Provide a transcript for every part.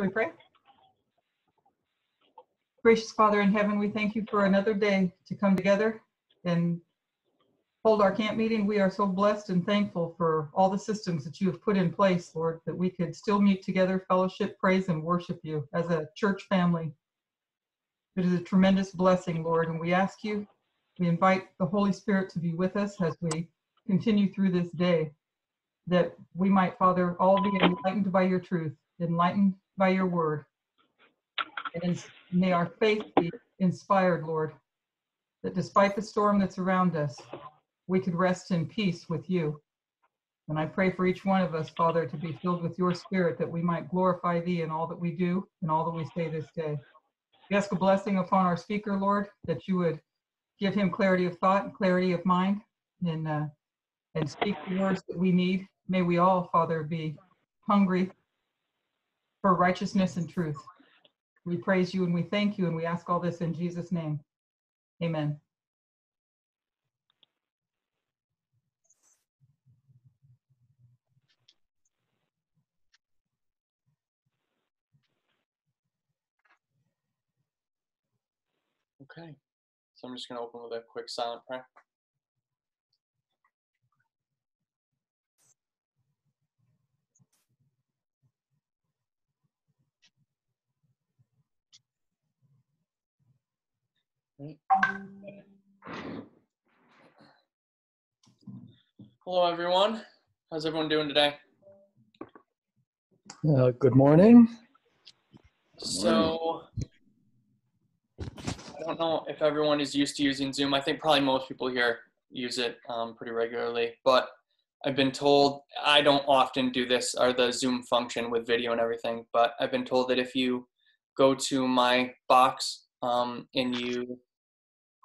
Shall we pray? Gracious Father in heaven, we thank you for another day to come together and hold our camp meeting. We are so blessed and thankful for all the systems that you have put in place, Lord, that we could still meet together, fellowship, praise, and worship you as a church family. It is a tremendous blessing, Lord, and we ask you, we invite the Holy Spirit to be with us as we continue through this day, that we might, Father, all be enlightened by your truth, enlightened by your word. And may our faith be inspired, Lord, that despite the storm that's around us, we could rest in peace with you. And I pray for each one of us, Father, to be filled with your spirit, that we might glorify thee in all that we do and all that we say this day. We ask a blessing upon our speaker, Lord, that you would give him clarity of thought and clarity of mind and, uh, and speak the words that we need. May we all, Father, be hungry for righteousness and truth. We praise you and we thank you and we ask all this in Jesus' name. Amen. Okay, so I'm just going to open with a quick silent prayer. Hello, everyone. How's everyone doing today? Uh, good morning. So, I don't know if everyone is used to using Zoom. I think probably most people here use it um, pretty regularly, but I've been told I don't often do this or the Zoom function with video and everything, but I've been told that if you go to my box um, and you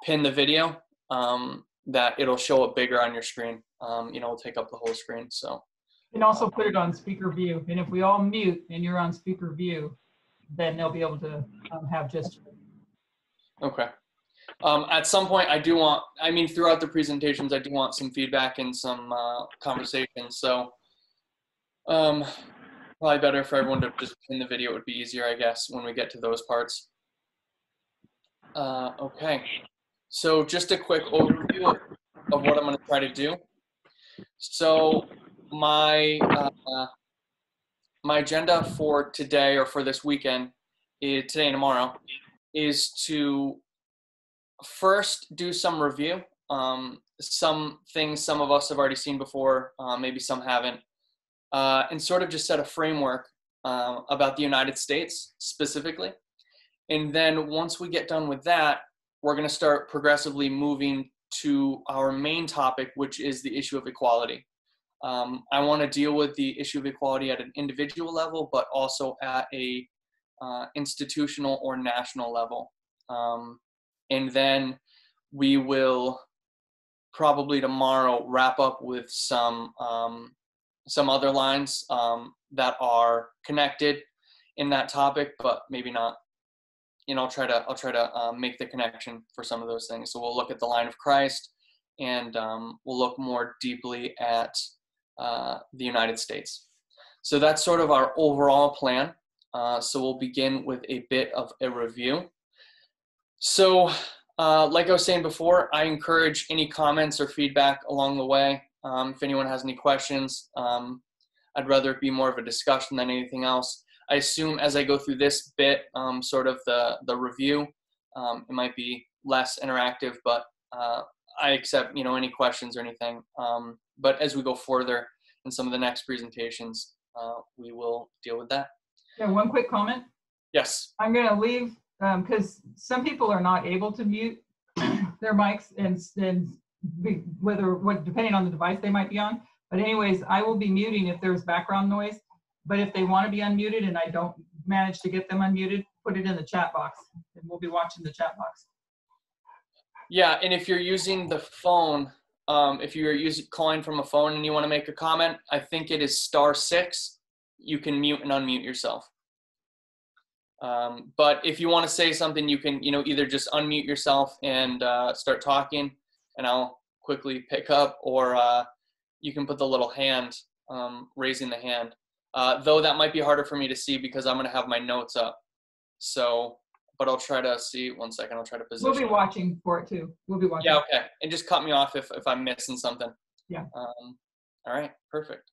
pin the video, um, that it'll show up bigger on your screen. Um, you know, it'll take up the whole screen. So, And also put it on speaker view. And if we all mute and you're on speaker view, then they'll be able to um, have just, okay. Um, at some point, I do want, I mean, throughout the presentations, I do want some feedback and some uh, conversation. So, um, probably better for everyone to just pin the video. It would be easier, I guess, when we get to those parts. Uh, okay. So just a quick overview of, of what I'm going to try to do. So my uh, my agenda for today or for this weekend, is, today and tomorrow, is to first do some review. Um, some things some of us have already seen before, uh, maybe some haven't, uh, and sort of just set a framework uh, about the United States specifically. And then once we get done with that, we're going to start progressively moving to our main topic, which is the issue of equality. Um, I want to deal with the issue of equality at an individual level, but also at a uh, institutional or national level. Um, and then we will probably tomorrow wrap up with some um, some other lines um, that are connected in that topic, but maybe not you know, I'll try to I'll try to um, make the connection for some of those things. So we'll look at the line of Christ, and um, we'll look more deeply at uh, the United States. So that's sort of our overall plan. Uh, so we'll begin with a bit of a review. So, uh, like I was saying before, I encourage any comments or feedback along the way. Um, if anyone has any questions, um, I'd rather it be more of a discussion than anything else. I assume as I go through this bit, um, sort of the the review, um, it might be less interactive, but uh, I accept you know any questions or anything. Um, but as we go further in some of the next presentations, uh, we will deal with that. yeah, one quick comment. Yes. I'm going to leave because some people are not able to mute their mics and, and be- whether, what, depending on the device they might be on. But anyways, I will be muting if there's background noise. But if they want to be unmuted and I don't manage to get them unmuted, put it in the chat box and we'll be watching the chat box. Yeah, and if you're using the phone, um, if you're using calling from a phone and you want to make a comment, I think it is star six. You can mute and unmute yourself. Um, but if you want to say something, you can, you know, either just unmute yourself and uh, start talking, and I'll quickly pick up, or uh, you can put the little hand, um, raising the hand. Uh, though that might be harder for me to see because I'm going to have my notes up. So, but I'll try to see. One second, I'll try to position. We'll be watching for it too. We'll be watching. Yeah, okay. And just cut me off if, if I'm missing something. Yeah. Um, all right, perfect.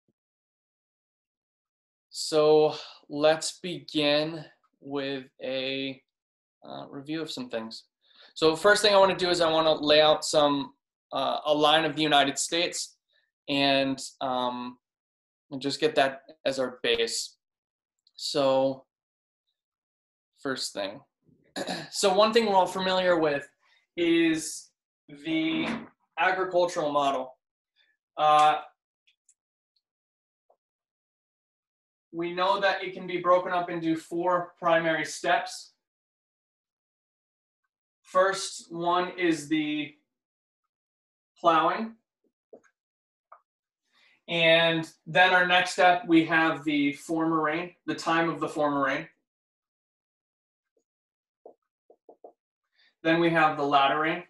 So let's begin with a uh, review of some things. So first thing I want to do is I want to lay out some uh, a line of the United States and um, and just get that as our base. So first thing. so one thing we're all familiar with is the agricultural model. Uh, we know that it can be broken up into four primary steps. First one is the plowing. And then our next step, we have the former rain, the time of the former rain. Then we have the latter rain.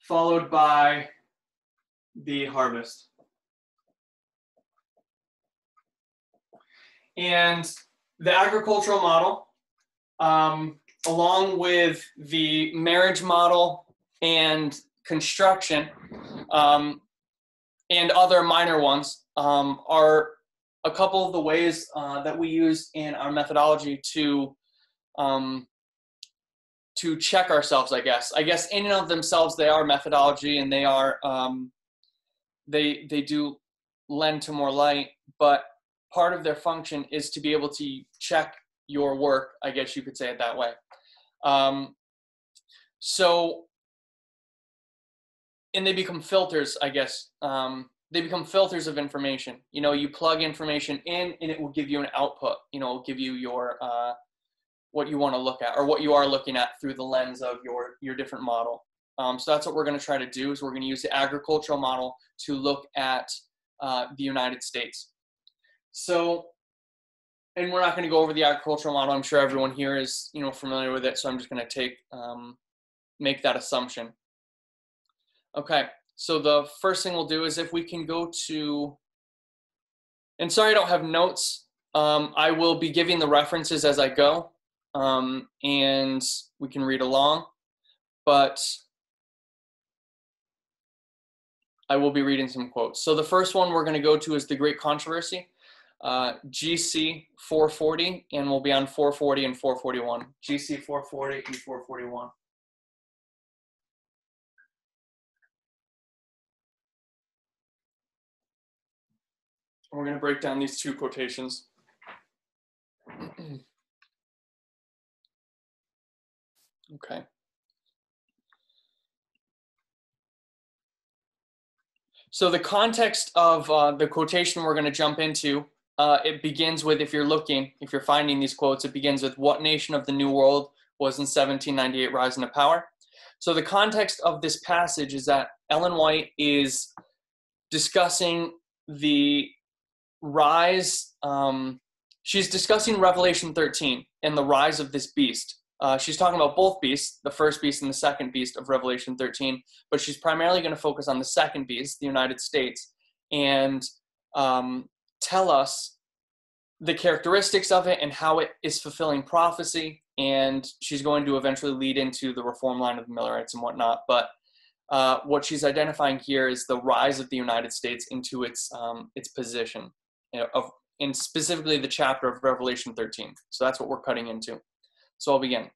Followed by the harvest. And the agricultural model, um, along with the marriage model and construction, um, and other minor ones, um, are a couple of the ways uh, that we use in our methodology to um, to check ourselves. I guess. I guess in and of themselves, they are methodology, and they are um, they they do lend to more light, but part of their function is to be able to check your work. I guess you could say it that way. Um, so, and they become filters. I guess um, they become filters of information. You know, you plug information in, and it will give you an output. You know, give you your uh, what you want to look at or what you are looking at through the lens of your your different model. Um, so that's what we're going to try to do is we're going to use the agricultural model to look at uh, the United States. So, and we're not going to go over the agricultural model. I'm sure everyone here is, you know, familiar with it. So I'm just going to take, um, make that assumption. Okay. So the first thing we'll do is if we can go to, and sorry I don't have notes. Um, I will be giving the references as I go, um, and we can read along. But I will be reading some quotes. So the first one we're going to go to is the Great Controversy uh, GC 440, and we'll be on 440 and 441. GC 440 and 441. We're going to break down these two quotations. okay. So the context of uh, the quotation we're going to jump into uh, it begins with, if you're looking, if you're finding these quotes, it begins with what nation of the New World was in 1798 rising to power. So the context of this passage is that Ellen White is discussing the rise. Um, she's discussing Revelation 13 and the rise of this beast. Uh, she's talking about both beasts, the first beast and the second beast of Revelation 13, but she's primarily going to focus on the second beast, the United States, and um, tell us the characteristics of it and how it is fulfilling prophecy. And she's going to eventually lead into the reform line of the Millerites and whatnot. But uh, what she's identifying here is the rise of the United States into its um, its position you know, of, in specifically the chapter of Revelation 13. So that's what we're cutting into. So I'll begin.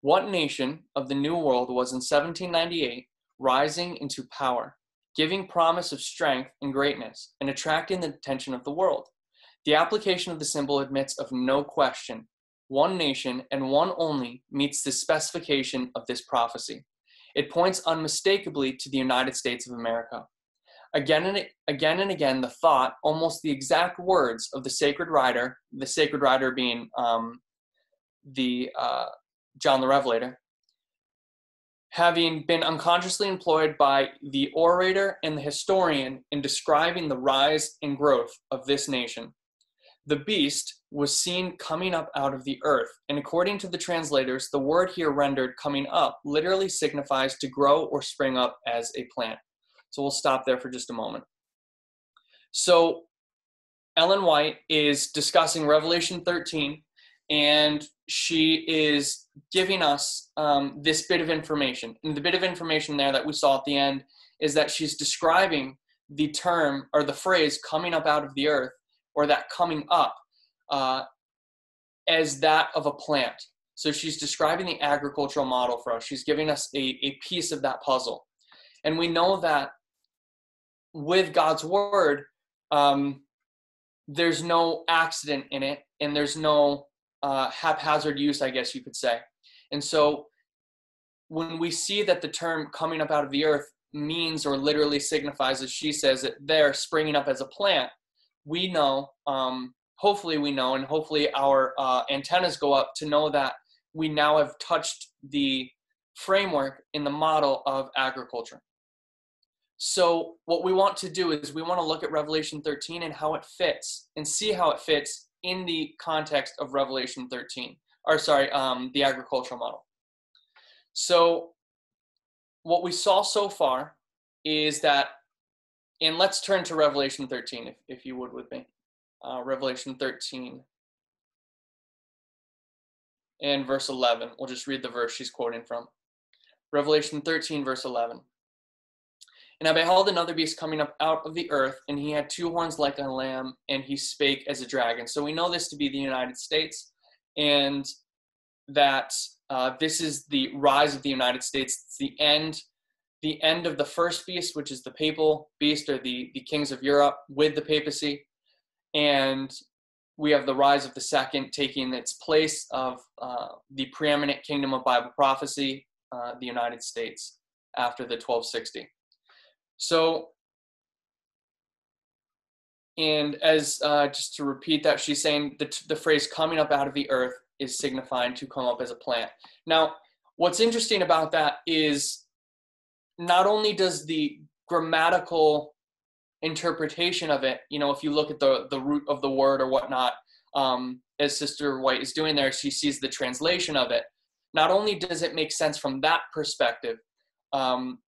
What nation of the New World was in 1798 rising into power? giving promise of strength and greatness, and attracting the attention of the world. The application of the symbol admits of no question. One nation and one only meets the specification of this prophecy. It points unmistakably to the United States of America. Again and again and again, the thought, almost the exact words of the sacred writer, the sacred writer being um, the uh, John the Revelator, having been unconsciously employed by the orator and the historian in describing the rise and growth of this nation. The beast was seen coming up out of the earth, and according to the translators, the word here rendered coming up literally signifies to grow or spring up as a plant. So we'll stop there for just a moment. So Ellen White is discussing Revelation 13, and she is giving us um, this bit of information. And the bit of information there that we saw at the end is that she's describing the term or the phrase coming up out of the earth or that coming up uh, as that of a plant. So she's describing the agricultural model for us. She's giving us a, a piece of that puzzle. And we know that with God's word, um, there's no accident in it and there's no uh, haphazard use, I guess you could say. And so when we see that the term coming up out of the earth means or literally signifies, as she says, that they're springing up as a plant, we know, um, hopefully we know, and hopefully our uh, antennas go up to know that we now have touched the framework in the model of agriculture. So, what we want to do is we want to look at Revelation 13 and how it fits and see how it fits in the context of Revelation 13, or sorry, um, the agricultural model. So, what we saw so far is that, and let's turn to Revelation 13, if, if you would with me. Uh, Revelation 13 and verse 11. We'll just read the verse she's quoting from. Revelation 13, verse 11. And I beheld another beast coming up out of the earth, and he had two horns like a lamb, and he spake as a dragon. So we know this to be the United States, and that uh, this is the rise of the United States. It's the end, the end of the first beast, which is the papal beast, or the the kings of Europe with the papacy, and we have the rise of the second taking its place of uh, the preeminent kingdom of Bible prophecy, uh, the United States, after the 1260. So, and as uh, just to repeat that, she's saying the, the phrase coming up out of the earth is signifying to come up as a plant. Now, what's interesting about that is not only does the grammatical interpretation of it, you know, if you look at the, the root of the word or whatnot, um, as Sister White is doing there, she sees the translation of it. Not only does it make sense from that perspective, um,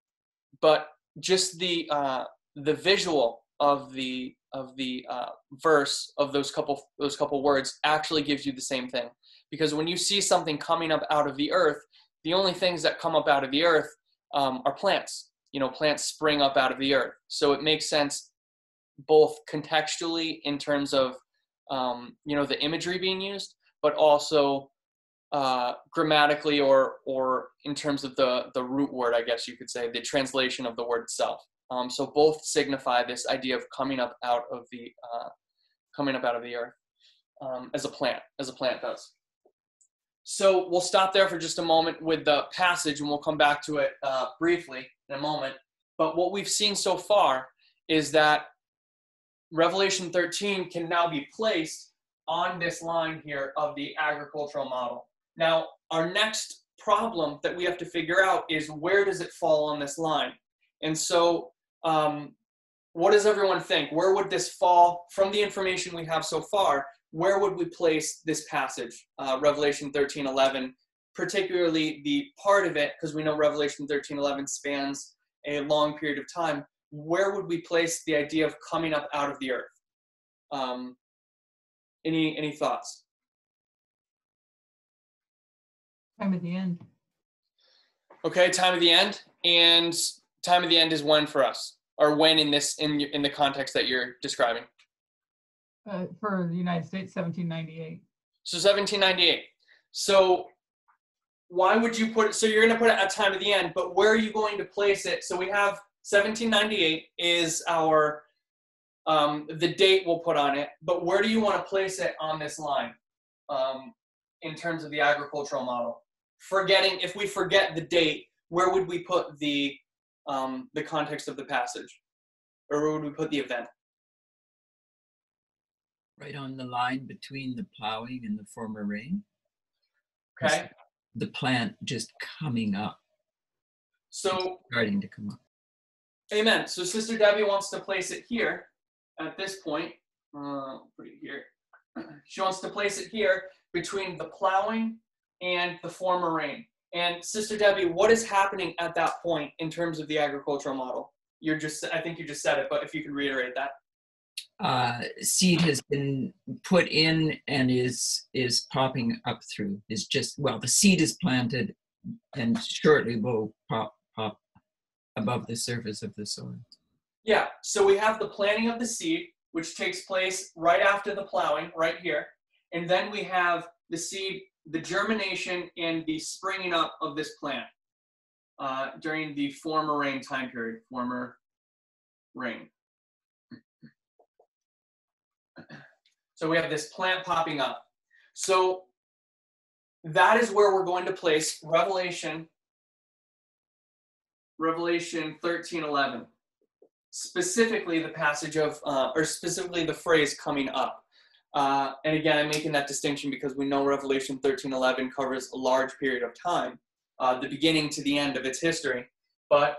but just the uh, the visual of the of the uh, verse of those couple those couple words actually gives you the same thing. Because when you see something coming up out of the earth the only things that come up out of the earth um, are plants. You know plants spring up out of the earth. So it makes sense both contextually in terms of um, you know the imagery being used but also uh, grammatically or or in terms of the the root word, I guess you could say, the translation of the word itself. Um, so both signify this idea of coming up out of the uh, coming up out of the earth um, as a plant, as a plant does. So we'll stop there for just a moment with the passage, and we'll come back to it uh, briefly in a moment. But what we've seen so far is that Revelation 13 can now be placed on this line here of the agricultural model. Now, our next problem that we have to figure out is where does it fall on this line? And so, um, what does everyone think? Where would this fall from the information we have so far? Where would we place this passage, uh, Revelation 13 11, particularly the part of it, because we know Revelation 13 11 spans a long period of time. Where would we place the idea of coming up out of the earth? Um, any any thoughts? Time at the end. Okay, time of the end, and time of the end is when for us, or when in this in in the context that you're describing. Uh, for the United States, 1798. So 1798. So why would you put it? So you're going to put it at time of the end, but where are you going to place it? So we have 1798 is our um, the date we'll put on it, but where do you want to place it on this line um, in terms of the agricultural model? Forgetting if we forget the date where would we put the um, the context of the passage? Or where would we put the event? Right on the line between the plowing and the former rain? Okay. The plant just coming up. So starting to come up. Amen. So sister debbie wants to place it here at this point. Uh, put it here. She wants to place it here between the plowing and the former rain. And Sister Debbie, what is happening at that point in terms of the agricultural model? You're just, I think you just said it, but if you could reiterate that. uh, seed has been put in and is is popping up through. Is just well, the seed is planted and shortly will pop pop above the surface of the soil. Yeah, so we have the planting of the seed, which takes place right after the plowing, right here. And then we have the seed, the germination, and the springing up of this plant uh, during the former rain time period, former rain. So we have this plant popping up. So that is where we're going to place Revelation, Revelation 13, 11 specifically the passage of, uh, or specifically the phrase coming up. Uh, and again, I'm making that distinction because we know Revelation 13:11 covers a large period of time, uh, the beginning to the end of its history. But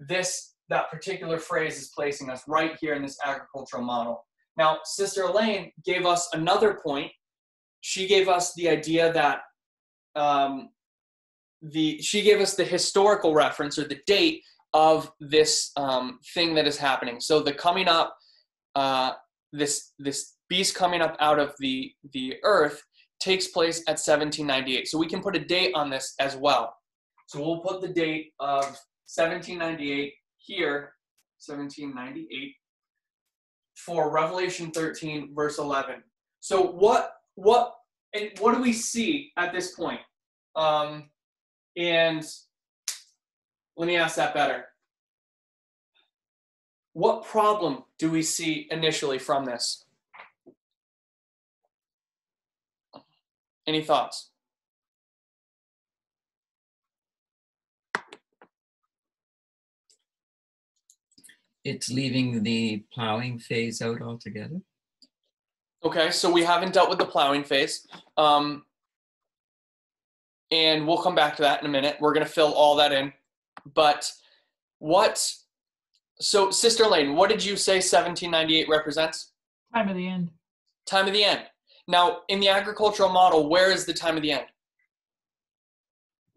this, that particular phrase is placing us right here in this agricultural model. Now, Sister Elaine gave us another point. She gave us the idea that um, the she gave us the historical reference or the date of this um, thing that is happening. So the coming up, uh, this this beast coming up out of the the earth takes place at 1798. So we can put a date on this as well. So we'll put the date of 1798 here, 1798 for Revelation 13 verse 11. So what what and what do we see at this point? Um, and let me ask that better. What problem do we see initially from this? Any thoughts? It's leaving the plowing phase out altogether. Okay, so we haven't dealt with the plowing phase. Um, and we'll come back to that in a minute. We're going to fill all that in. But what, so Sister Elaine, what did you say 1798 represents? Time of the end. Time of the end. Now, in the agricultural model, where is the time of the end?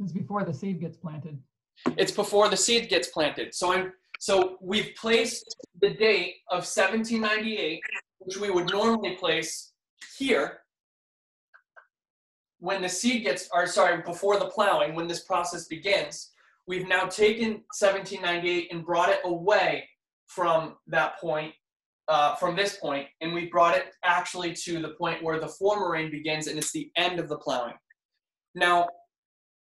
It's before the seed gets planted. It's before the seed gets planted. So I'm so we've placed the date of 1798, which we would normally place here when the seed gets, or sorry, before the plowing, when this process begins. We've now taken 1798 and brought it away from that point, uh, from this point, and we brought it actually to the point where the former rain begins and it's the end of the plowing. Now,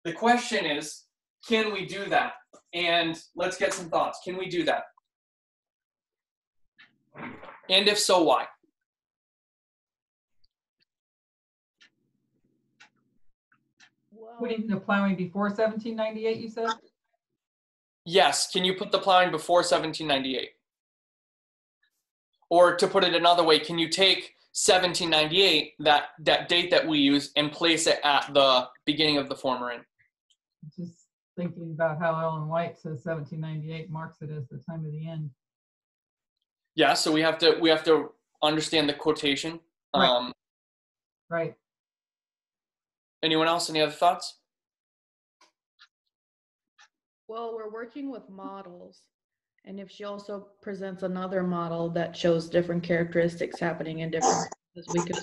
the question is, can we do that? And let's get some thoughts. Can we do that? And if so, why? Putting the plowing before 1798, you said? Yes. Can you put the plowing before 1798? Or to put it another way, can you take 1798, that, that date that we use, and place it at the beginning of the former rain? Just thinking about how Ellen White says 1798 marks it as the time of the end. Yeah, so we have to we have to understand the quotation. Right. Um, Right. anyone else? Any other thoughts? Well, we're working with models. And if she also presents another model that shows different characteristics happening in different, places, we could.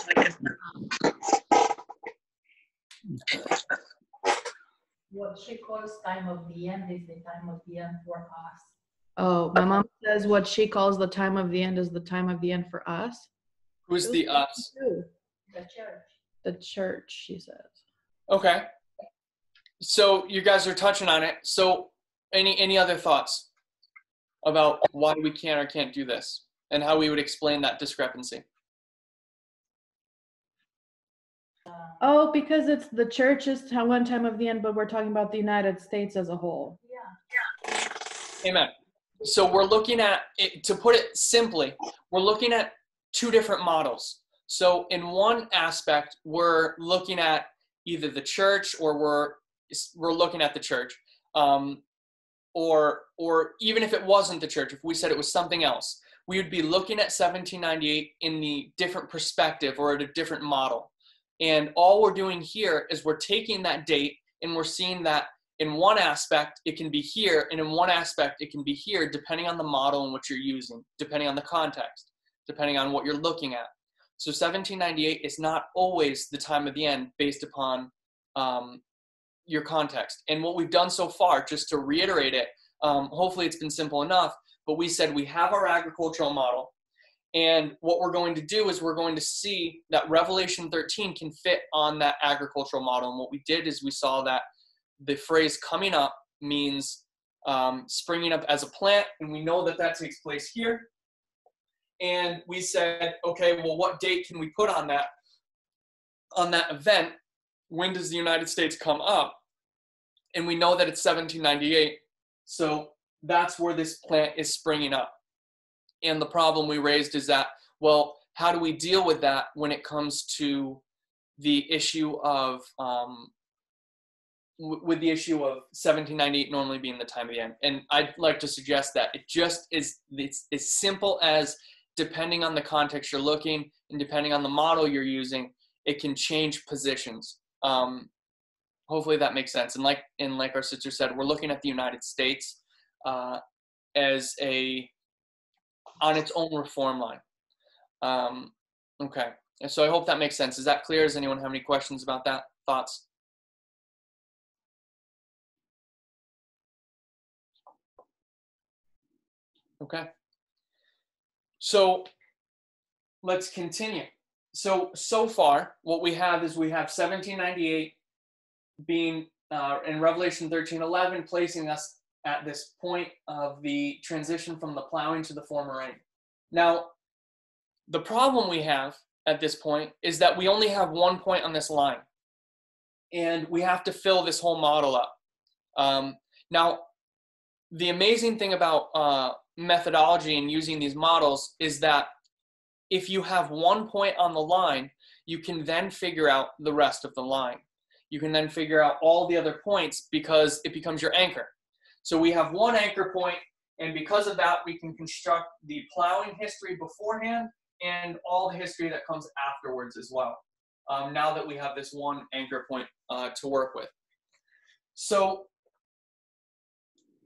What she calls time of the end is the time of the end for us. Oh, my mom says what she calls the time of the end is the time of the end for us. Who's the us? The church. The church, she says. Okay. So you guys are touching on it. So any any other thoughts about why we can or can't do this and how we would explain that discrepancy? Oh, because it's the church is one time of the end, but we're talking about the United States as a whole. yeah. Amen. So we're looking at it, to put it simply, we're looking at two different models. So in one aspect, we're looking at either the church or we're we're looking at the church, um, or or even if it wasn't the church, if we said it was something else, we would be looking at 1798 in the different perspective or at a different model. And all we're doing here is we're taking that date and we're seeing that in one aspect it can be here and in one aspect it can be here depending on the model in which you're using depending on the context depending on what you're looking at. So 1798 is not always the time of the end based upon um, your context. And what we've done so far, just to reiterate it, um, hopefully it's been simple enough, but we said we have our agricultural model. And what we're going to do is we're going to see that Revelation 13 can fit on that agricultural model. And what we did is we saw that the phrase coming up means um, springing up as a plant, and we know that that takes place here. And we said, okay, well, what date can we put on that on that event? When does the United States come up? And we know that it's 1798. So that's where this plant is springing up. And the problem we raised is that, well, how do we deal with that when it comes to the issue of um, with the issue of 1798 normally being the time of the end. And I'd like to suggest that it just is it's as simple as depending on the context you're looking and depending on the model you're using, it can change positions. Um, hopefully that makes sense. And like and like our sister said, we're looking at the United States uh, as a on its own reform line. Um, okay, and so I hope that makes sense. Is that clear? Does anyone have any questions about that? Thoughts? Okay. So let's continue. So, so far, what we have is we have 1798 being uh, in Revelation 13 11, placing us at this point of the transition from the plowing to the former rain. Now, the problem we have at this point is that we only have one point on this line, and we have to fill this whole model up. Um, now, the amazing thing about uh, methodology and using these models is that if you have one point on the line, you can then figure out the rest of the line. You can then figure out all the other points because it becomes your anchor. So we have one anchor point, and because of that, we can construct the plowing history beforehand and all the history that comes afterwards as well. Um, now that we have this one anchor point uh, to work with. So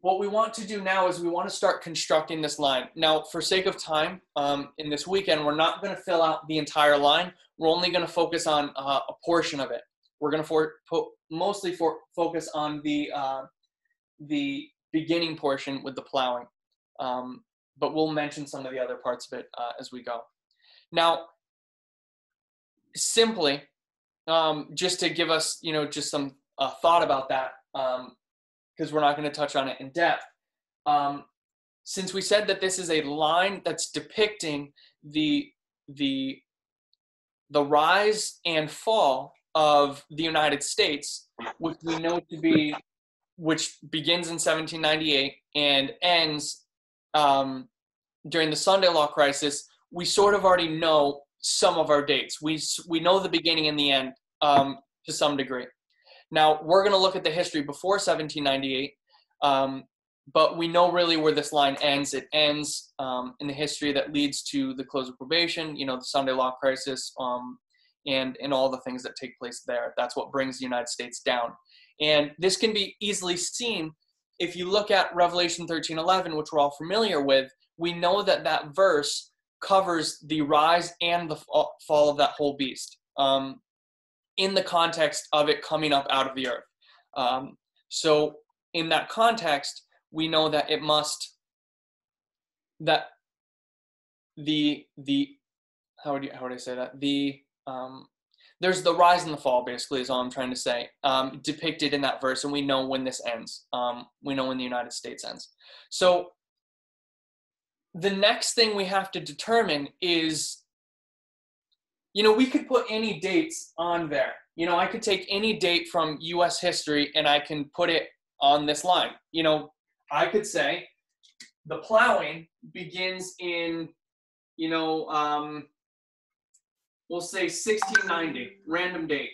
what we want to do now is we want to start constructing this line. Now, for sake of time, um, in this weekend, we're not going to fill out the entire line. We're only going to focus on uh, a portion of it. We're going to for, mostly for, focus on the uh, the beginning portion with the plowing, um, but we'll mention some of the other parts of it uh, as we go. Now, simply, um, just to give us, you know, just some uh, thought about that. Because we're not going to touch on it in depth. Um, since we said that this is a line that's depicting the the the rise and fall of the United States, which we know to be which begins in 1798 and ends um, during the Sunday Law crisis, we sort of already know some of our dates. We we know the beginning and the end um, to some degree. Now, we're going to look at the history before 1798, um, but we know really where this line ends. It ends um, in the history that leads to the close of probation, you know, the Sunday Law crisis, um, and, and all the things that take place there. That's what brings the United States down. And this can be easily seen if you look at Revelation 13:11, which we're all familiar with. We know that that verse covers the rise and the fall of that whole beast. Um, in the context of it coming up out of the earth. Um, so, in that context, we know that it must that the the how would you how would I say that the um, there's the rise and the fall basically is all I'm trying to say um, depicted in that verse, and we know when this ends. Um, we know when the United States ends. So the next thing we have to determine is you know, we could put any dates on there. You know, I could take any date from US history and I can put it on this line. You know, I could say the plowing begins in, you know, um, we'll say 1690, random date.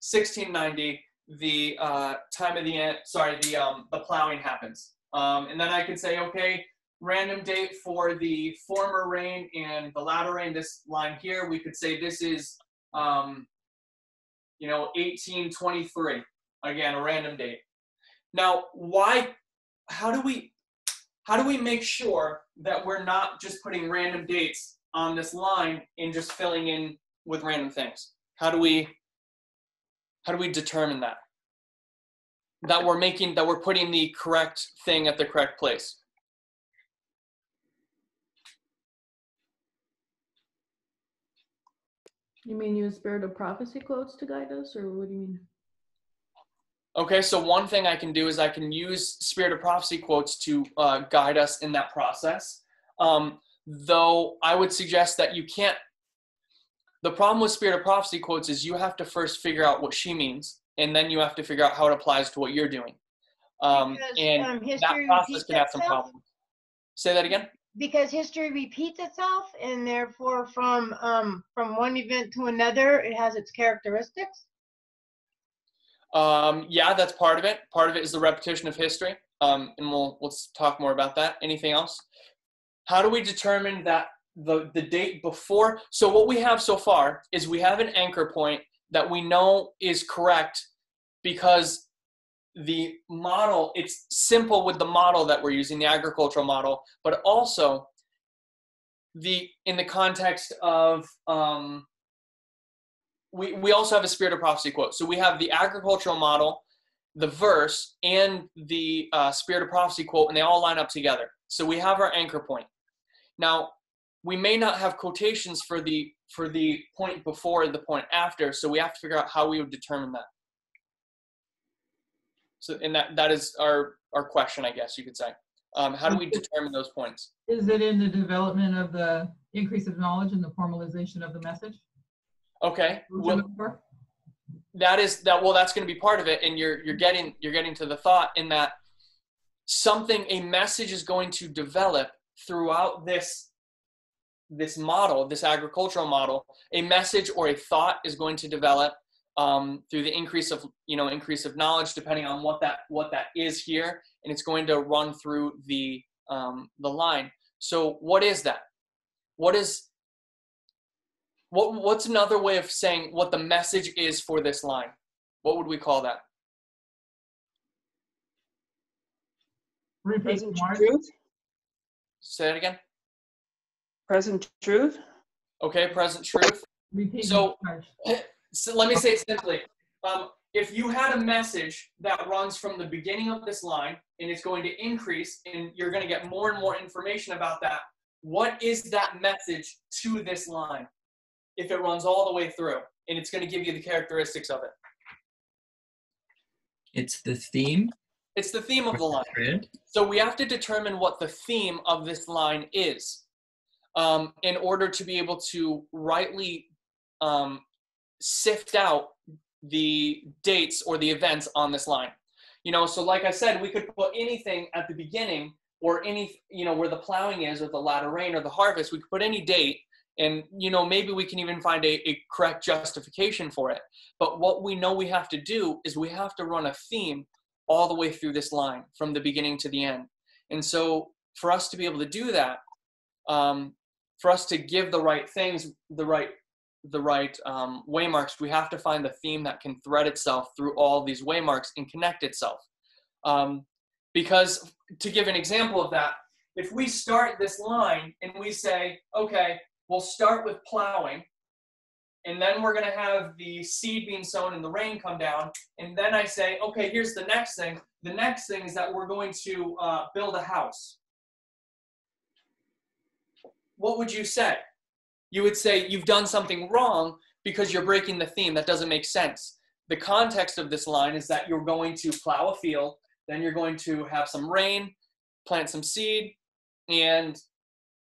1690, the uh, time of the end, sorry, the, um, the plowing happens. Um, and then I could say, okay, random date for the former rain and the latter rain, this line here, we could say this is, um, you know, 1823. Again, a random date. Now, why, how do we, how do we make sure that we're not just putting random dates on this line and just filling in with random things? How do we how do we determine that? That we're making that we're putting the correct thing at the correct place. You mean use spirit of prophecy quotes to guide us, or what do you mean? Okay, so one thing I can do is I can use Spirit of Prophecy quotes to uh, guide us in that process. Um, though I would suggest that you can't. The problem with Spirit of Prophecy quotes is you have to first figure out what she means, and then you have to figure out how it applies to what you're doing. Um, Because, and um, that process can have some problems. Say that again. Because history repeats itself and therefore from, um, from one event to another, it has its characteristics. Um, yeah, that's part of it. Part of it is the repetition of history, um, and we'll let's talk more about that. Anything else? How do we determine that the the date before? So what we have so far is we have an anchor point that we know is correct because the model it's simple with the model that we're using the agricultural model but also the in the context of um, we, we also have a spirit of prophecy quote. So we have the agricultural model, the verse, and the uh, spirit of prophecy quote, and they all line up together. So we have our anchor point. Now, we may not have quotations for the for the point before the point after, so we have to figure out how we would determine that. So, and that that is our our question, I guess you could say. Um, how do we determine those points? Is it in the development of the increase of knowledge and the formalization of the message? Okay. Well- I'm looking for? that is that well that's going to be part of it and you're you're getting you're getting to the thought in that something a message is going to develop throughout this this model this agricultural model a message or a thought is going to develop um, through the increase of you know increase of knowledge depending on what that what that is here and it's going to run through the um, the line so what is that what is what what's another way of saying what the message is for this line? What would we call that? Repeat, Present truth? Say it again. Present truth? Okay, present truth. Repeat, So- Mark. So let me say it simply. Um, if you had a message that runs from the beginning of this line and it's going to increase and you're going to get more and more information about that, what is that message to this line if it runs all the way through and it's going to give you the characteristics of it? It's the theme, It's the theme of the line. So we have to determine what the theme of this line is um, in order to be able to rightly um, sift out the dates or the events on this line. You know, so like I said, we could put anything at the beginning or any, you know, where the plowing is or the latter rain or the harvest. We could put any date and, you know, maybe we can even find a, a correct justification for it. But what we know we have to do is we have to run a theme all the way through this line from the beginning to the end. And so, for us to be able to do that, um, for us to give the right things, the right the right um, waymarks, we have to find the theme that can thread itself through all these waymarks and connect itself. Um, because to give an example of that, if we start this line and we say, okay, we'll start with plowing, and then we're going to have the seed being sown and the rain come down, and then I say, okay, here's the next thing. The next thing is that we're going to uh, build a house. What would you say? You would say you've done something wrong because you're breaking the theme. That doesn't make sense. The context of this line is that you're going to plow a field, then you're going to have some rain, plant some seed, and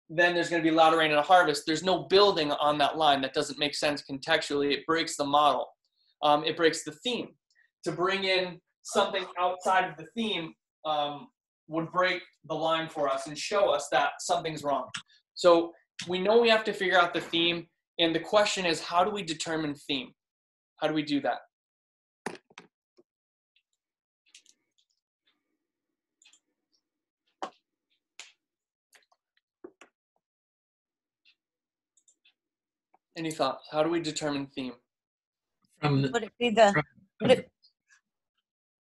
then there's going to be a lot of rain and a harvest. There's no building on that line. That doesn't make sense contextually. It breaks the model. Um, it breaks the theme. To bring in something outside of the theme um, would break the line for us and show us that something's wrong. So we know we have to figure out the theme, and the question is, how do we determine theme? How do we do that? Any thoughts? How do we determine theme? From, the- Would it be the, from- it,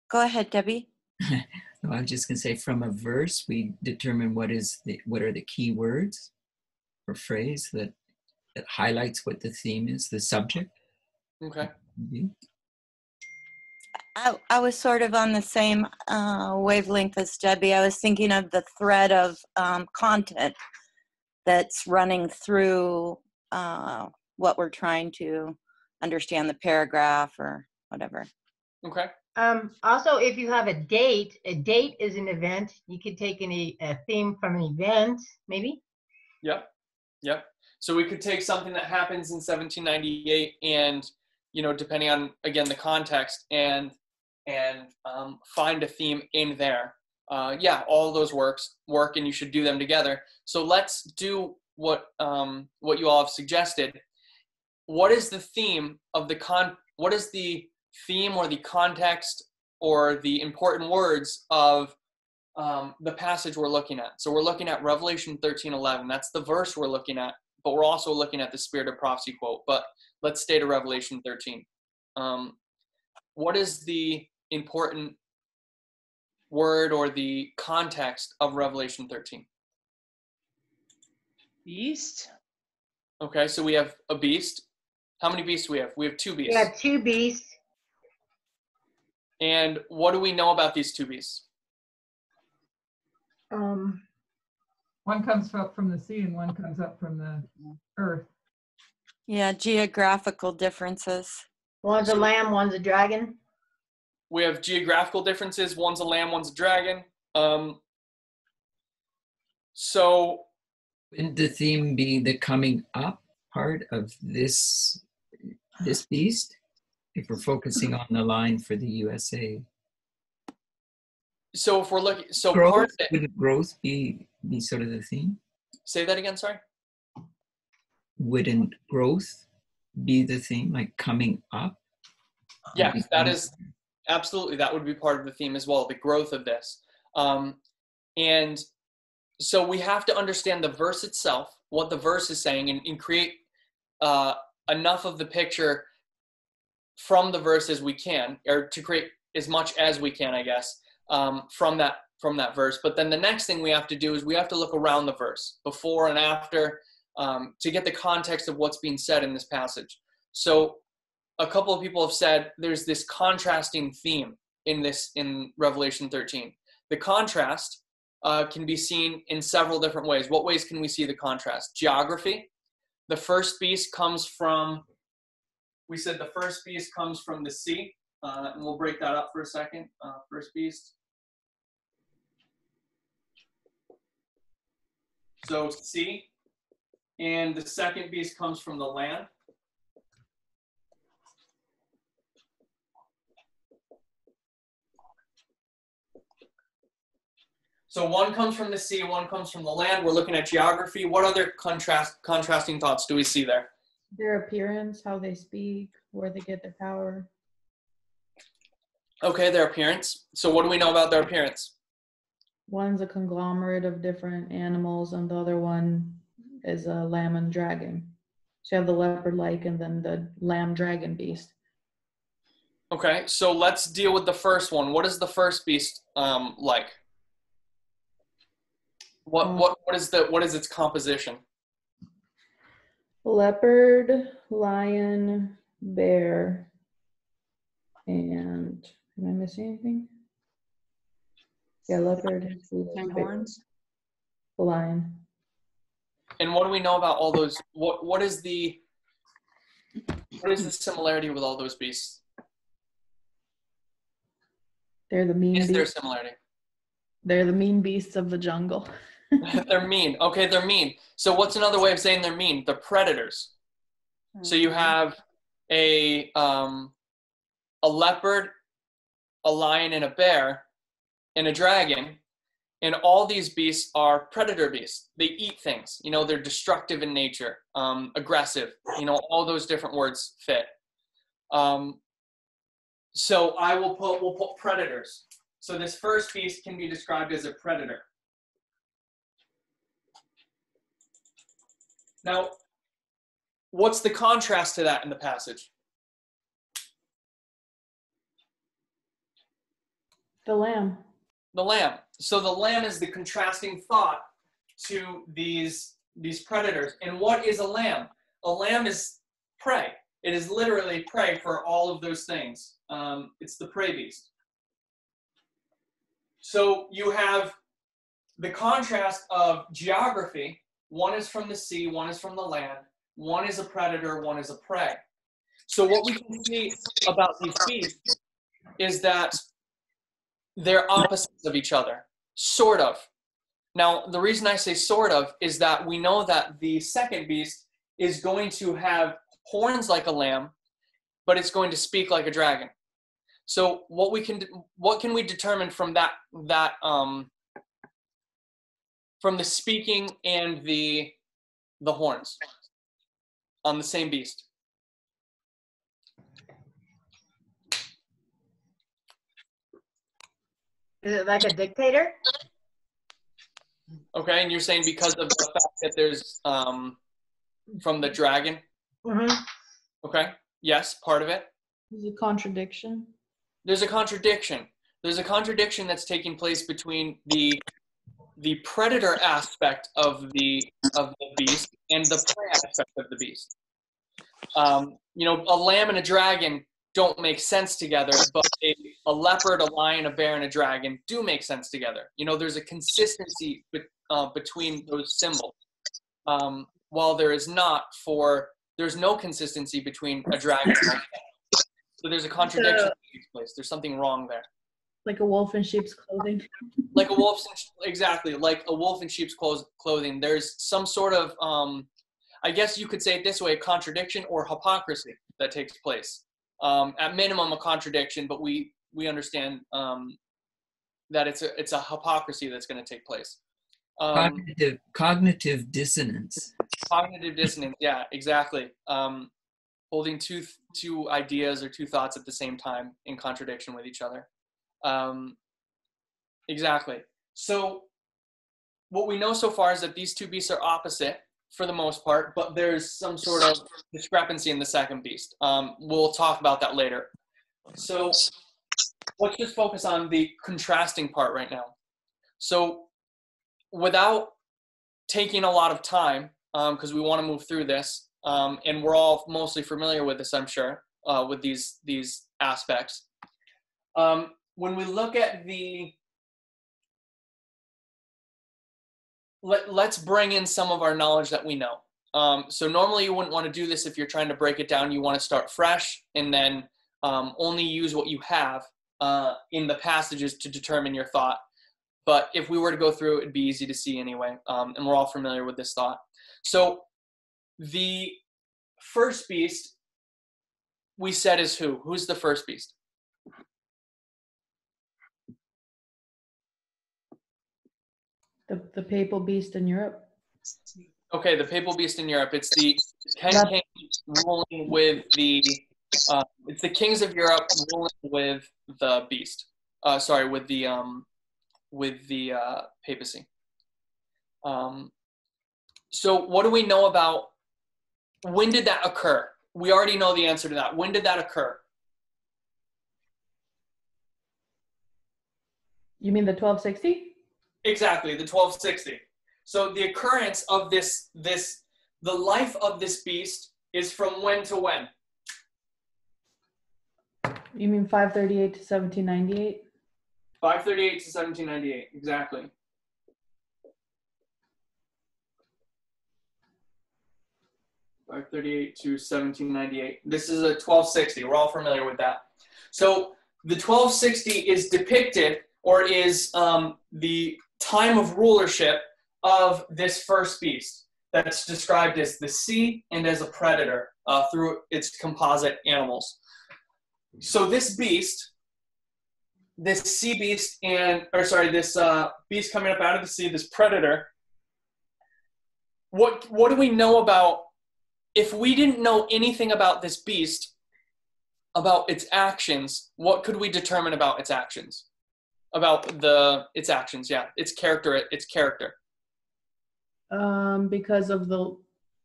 go ahead, Debbie. no, I was just gonna say, from a verse, we determine what is the, what are the key words or phrase that, that highlights what the theme is, the subject. Okay. maybe? I, I was sort of on the same uh, wavelength as Debbie. I was thinking of the thread of um, content that's running through uh, what we're trying to understand the paragraph or whatever. Okay. Um, also, if you have a date, a date is an event. You could take any, a theme from an event, maybe. Yep. Yep. So we could take something that happens in 1798 and, you know, depending on again the context and and um, find a theme in there. Uh, yeah, all those works work, and you should do them together. So let's do what um, what you all have suggested. What is the theme of the con? What is the theme or the context or the important words of um, the passage we're looking at. So we're looking at Revelation 13 11. That's the verse we're looking at, but we're also looking at the spirit of prophecy quote. But let's stay to Revelation 13. Um, what is the important word or the context of Revelation 13? Beast. Okay, so we have a beast. How many beasts do we have? We have two beasts. We beasts. have two beasts. And what do we know about these two beasts? Um, One comes up from the sea and one comes up from the earth. Yeah, geographical differences. one's a lamb, one's a dragon. We have geographical differences. One's a lamb, one's a dragon. Um, so Wouldn't the theme be the coming up part of this this beast? If we're focusing on the line for the USA, so if we're looking, so growth part of it, wouldn't growth be be sort of the theme? say that again. Sorry. Wouldn't growth be the theme, like coming up? Yes, that is absolutely that would be part of the theme as well. The growth of this, um, and so we have to understand the verse itself, what the verse is saying, and, and create uh, enough of the picture from the verse as we can, or to create as much as we can, I guess, um, from that from that verse. But then the next thing we have to do is we have to look around the verse, before and after, um, to get the context of what's being said in this passage. So, a couple of people have said there's this contrasting theme in this in Revelation 13. The contrast uh, can be seen in several different ways. What ways can we see the contrast? Geography. The first beast comes from. We said the first beast comes from the sea, uh, and we'll break that up for a second. Uh, first beast. So sea, and the second beast comes from the land. So one comes from the sea, one comes from the land. We're looking at geography. What other contrast contrasting thoughts do we see there? Their appearance, how they speak, where they get their power. Okay, their appearance. So what do we know about their appearance? One's a conglomerate of different animals, and the other one is a lamb and dragon. So you have the leopard like and then the lamb dragon beast. Okay, so let's deal with the first one. What is the first beast um, like? What Um, what what is the what is its composition? Leopard, lion, bear, and am I missing anything? Yeah, leopard, Ten bear, horns. lion. And what do we know about all those? What what is the what is the similarity with all those beasts? They're the mean Is there a beasts. similarity? They're the mean beasts of the jungle. they're mean. Okay, they're mean. So what's another way of saying they're mean? They're predators. So you have a um, a leopard, a lion, and a bear, and a dragon, and all these beasts are predator beasts. They eat things. You know, they're destructive in nature, um, aggressive. You know, all those different words fit. Um, so I will put we'll put predators. So this first beast can be described as a predator. Now, what's the contrast to that in the passage? The lamb. The lamb. So the lamb is the contrasting thought to these these predators. And what is a lamb? A lamb is prey. It is literally prey for all of those things. Um, it's the prey beast. So you have the contrast of geography. One is from the sea, one is from the land. One is a predator, one is a prey. So what we can see about these beasts is that they're opposites of each other, sort of. Now, the reason I say sort of is that we know that the second beast is going to have horns like a lamb, but it's going to speak like a dragon. So what we can what can we determine from that that um from the speaking and the the horns on the same beast? Is it like a dictator? Okay, and you're saying because of the fact that there's um from the dragon. Mm-hmm. Okay. Yes, part of it. Is a contradiction? There's a contradiction. There's a contradiction that's taking place between the the predator aspect of the of the beast and the prey aspect of the beast. Um, you know, a lamb and a dragon don't make sense together, but a, a leopard, a lion, a bear, and a dragon do make sense together. You know, there's a consistency be, uh, between those symbols, um, while there is not for there's no consistency between a dragon. and a lion. So there's a contradiction that takes place. There's something wrong there. Like a wolf in sheep's clothing? like a wolf's exactly like a wolf in sheep's clothing there's some sort of um i guess you could say it this way a contradiction or hypocrisy that takes place um at minimum a contradiction but we we understand um that it's a it's a hypocrisy that's going to take place. Um, Cognitive, cognitive dissonance. cognitive dissonance yeah exactly. Um holding two two ideas or two thoughts at the same time in contradiction with each other. Um exactly. So what we know so far is that these two beasts are opposite for the most part but there's some sort of discrepancy in the second beast. Um we'll talk about that later. So let's just focus on the contrasting part right now. So without taking a lot of time because we want to move through this um, and we're all mostly familiar with this i'm sure uh, with these these aspects um, when we look at the let, let's bring in some of our knowledge that we know. Um, so normally you wouldn't want to do this if you're trying to break it down. You want to start fresh and then um, only use what you have uh, in the passages to determine your thought but if we were to go through it, it'd be easy to see anyway. Um, and we're all familiar with this thought. So the first beast we said is who? Who's the first beast? The, the papal beast in Europe? Okay, the papal beast in Europe. It's the ten kings ruling with the. Uh, it's the kings of Europe ruling with the beast. Uh, sorry, with the um, with the uh, papacy. Um, so, what do we know about when did that occur? We already know the answer to that. When did that occur? You mean the 1260? Exactly, the 1260. So the occurrence of this this the life of this beast is from when to when? You mean 538 to 1798? 538 to 1798, exactly. Five thirty-eight to seventeen ninety-eight. This is a twelve sixty. We're all familiar with that. So the twelve sixty is depicted, or is um, the time of rulership of this first beast that's described as the sea and as a predator uh, through its composite animals. So this beast this sea beast and or sorry this uh, beast coming up out of the sea this predator what what do we know about if we didn't know anything about this beast about its actions what could we determine about its actions? About the its actions yeah its character its character. Um, because of the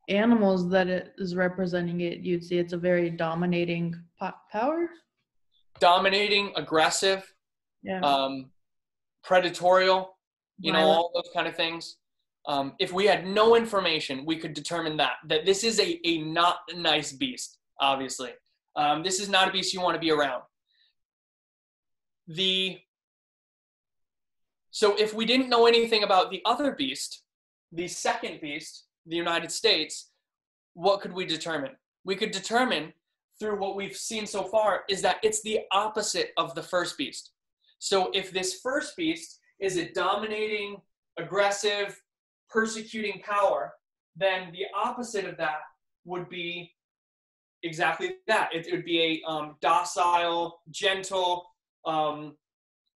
animals that it is representing it, you'd see it's a very dominating po- power. dominating aggressive Yeah. um, predatorial you know all those kind of things Um, if we had no information, we could determine that that this is a, a not nice beast. Obviously, um, this is not a beast you want to be around. The so if we didn't know anything about the other beast, the second beast, the United States, what could we determine? We could determine through what we've seen so far is that it's the opposite of the first beast. So if this first beast is a dominating, aggressive, persecuting power, then the opposite of that would be exactly that. It, it would be a um, docile, gentle um,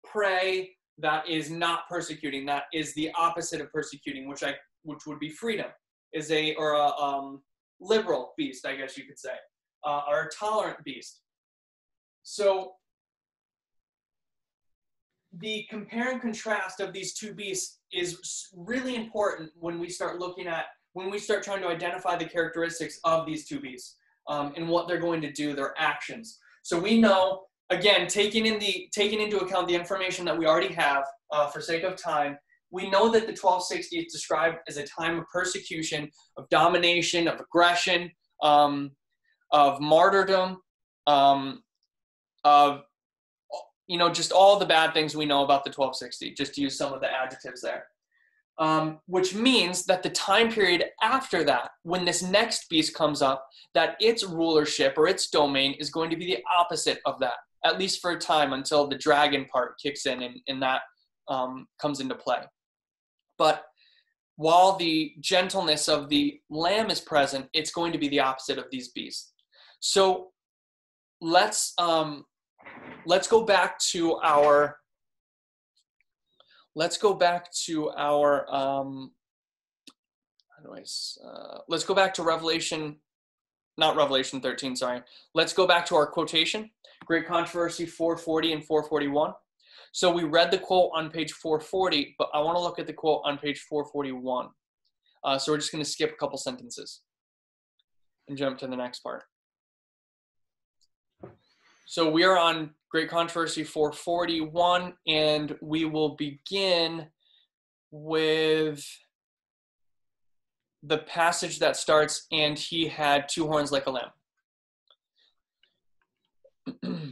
prey that is not persecuting. That is the opposite of persecuting, which I which would be freedom, is a or a um, liberal beast, I guess you could say, uh, or a tolerant beast. So the compare and contrast of these two beasts is really important when we start looking at when we start trying to identify the characteristics of these two beasts um, and what they're going to do, their actions. So we know, again, taking in the taking into account the information that we already have uh, for sake of time, we know that the 1260 is described as a time of persecution, of domination, of aggression, um, of martyrdom, um, of you know, just all the bad things we know about the 1260, just to use some of the adjectives there. Um, which means that the time period after that, when this next beast comes up, that its rulership or its domain is going to be the opposite of that, at least for a time until the dragon part kicks in and, and that um, comes into play. But while the gentleness of the lamb is present, it's going to be the opposite of these beasts. So let's um, let's go back to our let's go back to our um I, uh, let's go back to revelation not revelation 13 sorry let's go back to our quotation great controversy 440 and 441 so we read the quote on page 440 but i want to look at the quote on page 441 uh, so we're just going to skip a couple sentences and jump to the next part so we are on Great Controversy 441, and we will begin with the passage that starts, and he had two horns like a lamb.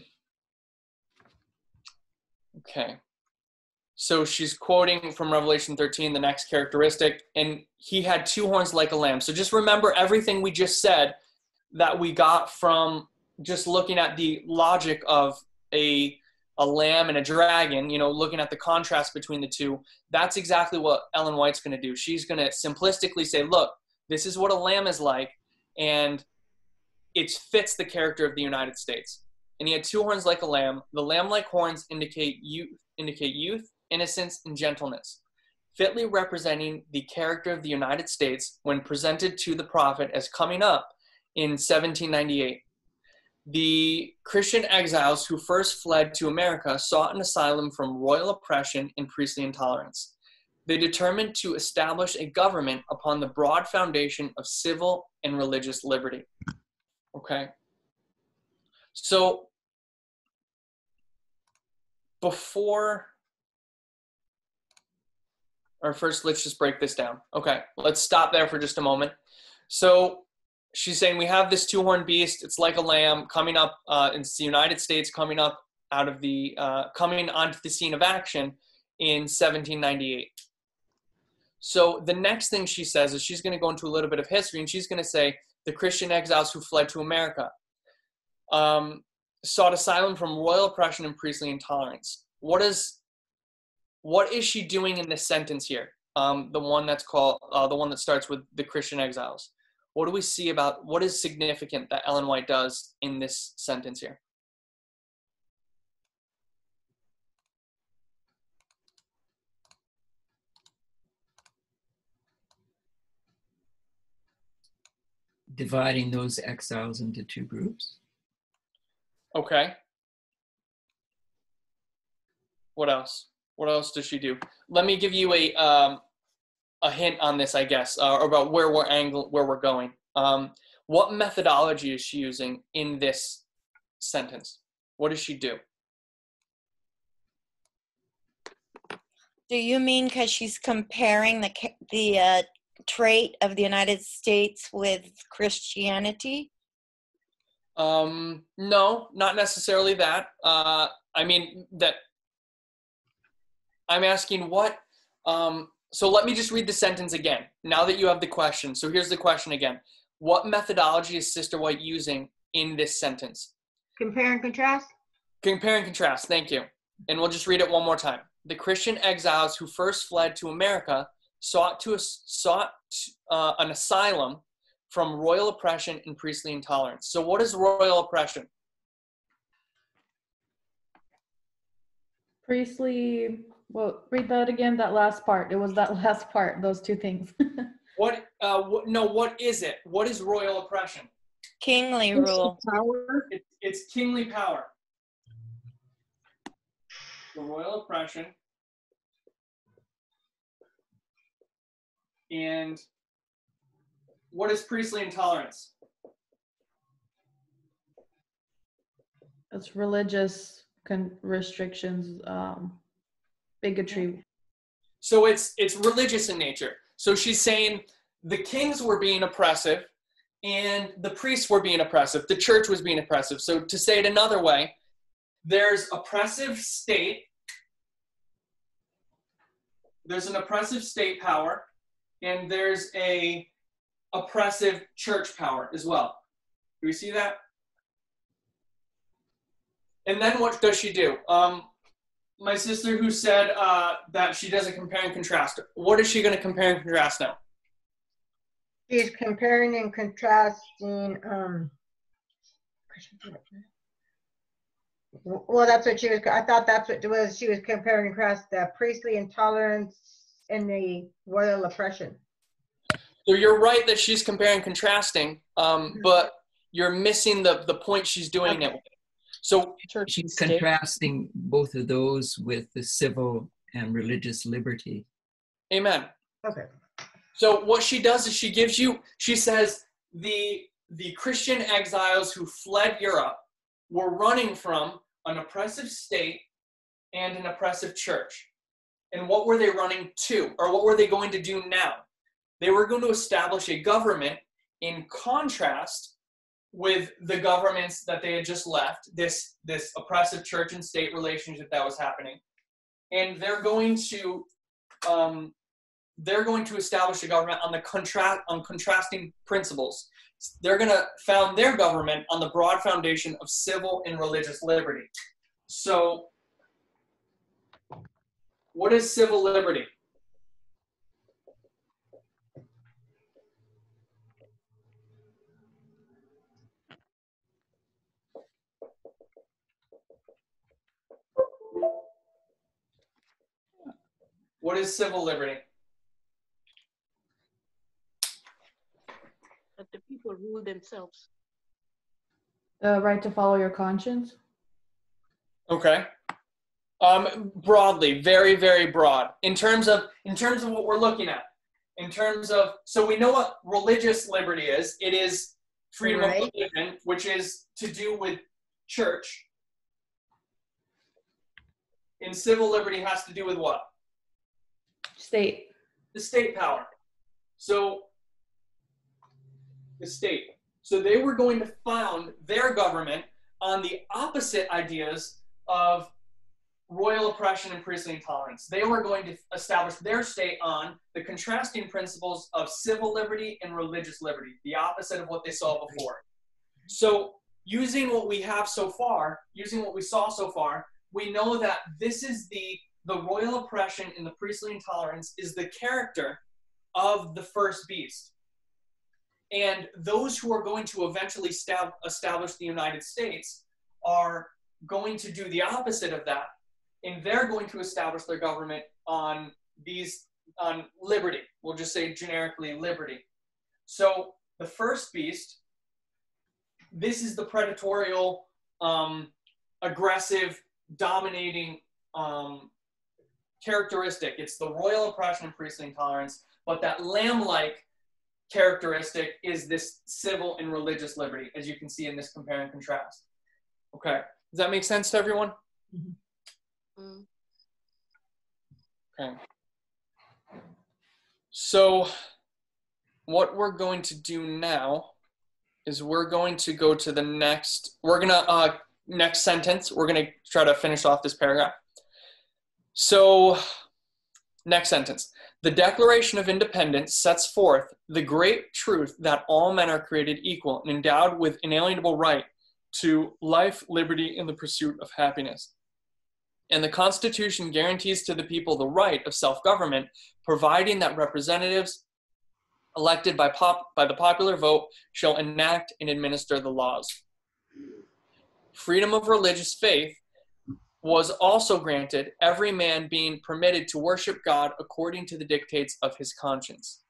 okay. So she's quoting from Revelation 13, the next characteristic, and he had two horns like a lamb. So just remember everything we just said that we got from just looking at the logic of a a lamb and a dragon, you know, looking at the contrast between the two, that's exactly what Ellen White's going to do. She's going to simplistically say, look, this is what a lamb is like, and it fits the character of the United States. And he had two horns like a lamb. The lamb-like horns indicate youth, indicate youth, innocence, and gentleness, fitly representing the character of the United States when presented to the prophet as coming up in 1798 the Christian exiles who first fled to America sought an asylum from royal oppression and priestly intolerance. They determined to establish a government upon the broad foundation of civil and religious liberty. Okay? So, before, or first, let's just break this down. Okay, let's stop there for just a moment. So, she's saying we have this two horned beast. It's like a lamb coming up. Uh, it's the United States coming up out of the uh, coming onto the scene of action in 1798. So the next thing she says is she's going to go into a little bit of history, and she's going to say the Christian exiles who fled to America um, sought asylum from royal oppression and priestly intolerance. What is what is she doing in this sentence here? Um, the one that's called uh, the one that starts with the Christian exiles what do we see about what is significant that Ellen White does in this sentence here? Dividing those exiles into two groups. Okay. What else? What else does she do? Let me give you a um, a hint on this, I guess, uh, about where we're angle where we're going. Um, what methodology is she using in this sentence? What does she do? Do you mean because she's comparing the the uh, trait of the United States with Christianity? Um, no, not necessarily that. Uh, I mean that. I'm asking what. Um, so let me just read the sentence again. Now that you have the question, so here's the question again. What methodology is Sister White using in this sentence? Compare and contrast? Compare and contrast. Thank you. And we'll just read it one more time. The Christian exiles who first fled to America sought to sought uh, an asylum from royal oppression and priestly intolerance. So, what is royal oppression? Priestly, well, read that again, that last part. It was that last part, those two things. What? Uh, what, no. What is it? What is royal oppression? Kingly rule. It's, it's kingly power. The royal oppression. And what is priestly intolerance? It's religious restrictions, um, bigotry. So it's it's religious in nature. So she's saying the kings were being oppressive and the priests were being oppressive. The church was being oppressive. So to say it another way, there's oppressive state. There's an oppressive state power and there's a oppressive church power as well. Do we see that? And then what does she do? Um, my sister who said uh, that she doesn't compare and contrast. What is she going to compare and contrast now? She's comparing and contrasting, um. Well, that's what she was, I thought that's what was, she was comparing and contrast the priestly intolerance and the royal oppression. So you're right that she's comparing contrasting, um, but you're missing the, the point she's doing it with. So Church She's state. contrasting both of those with the civil and religious liberty. Amen. Okay. So what she does is she gives you, she says the the Christian exiles who fled Europe were running from an oppressive state and an oppressive church. And what were they running to? Or what were they going to do now? They were going to establish a government in contrast with the governments that they had just left, this this oppressive church and state relationship that was happening. And they're going to um, they're going to establish a government on the contrast on contrasting principles. They're going to found their government on the broad foundation of civil and religious liberty. So, what is civil liberty? What is civil liberty? That the people rule themselves. The right to follow your conscience. Okay. Um, broadly, very, very broad. In terms of in terms of what we're looking at, in terms of so we know what religious liberty is. It is freedom Right. of religion, which is to do with church. And civil liberty has to do with what? State. the state power. So the state. So they were going to found their government on the opposite ideas of royal oppression and priestly intolerance. They were going to establish their state on the contrasting principles of civil liberty and religious liberty, the opposite of what they saw before. So using what we have so far, using what we saw so far, we know that this is the the royal oppression and the priestly intolerance is the character of the first beast. And those who are going to eventually stab, establish the United States are going to do the opposite of that. And they're going to establish their government on these, on liberty. We'll just say generically liberty. So the first beast, this is the predatorial, um, aggressive, dominating um, characteristic. It's the royal oppression and priestly intolerance, but that lamb-like characteristic is this civil and religious liberty, as you can see in this compare and contrast. Okay, does that make sense to everyone? Mm. Okay. So, what we're going to do now is we're going to go to the next. We're gonna uh, next sentence. We're gonna try to finish off this paragraph. So, next sentence. The Declaration of Independence sets forth the great truth that all men are created equal and endowed with inalienable right to life, liberty, and the pursuit of happiness. And the Constitution guarantees to the people the right of self government, providing that representatives elected by, pop, by the popular vote shall enact and administer the laws. Freedom of religious faith was also granted, every man being permitted to worship God according to the dictates of his conscience.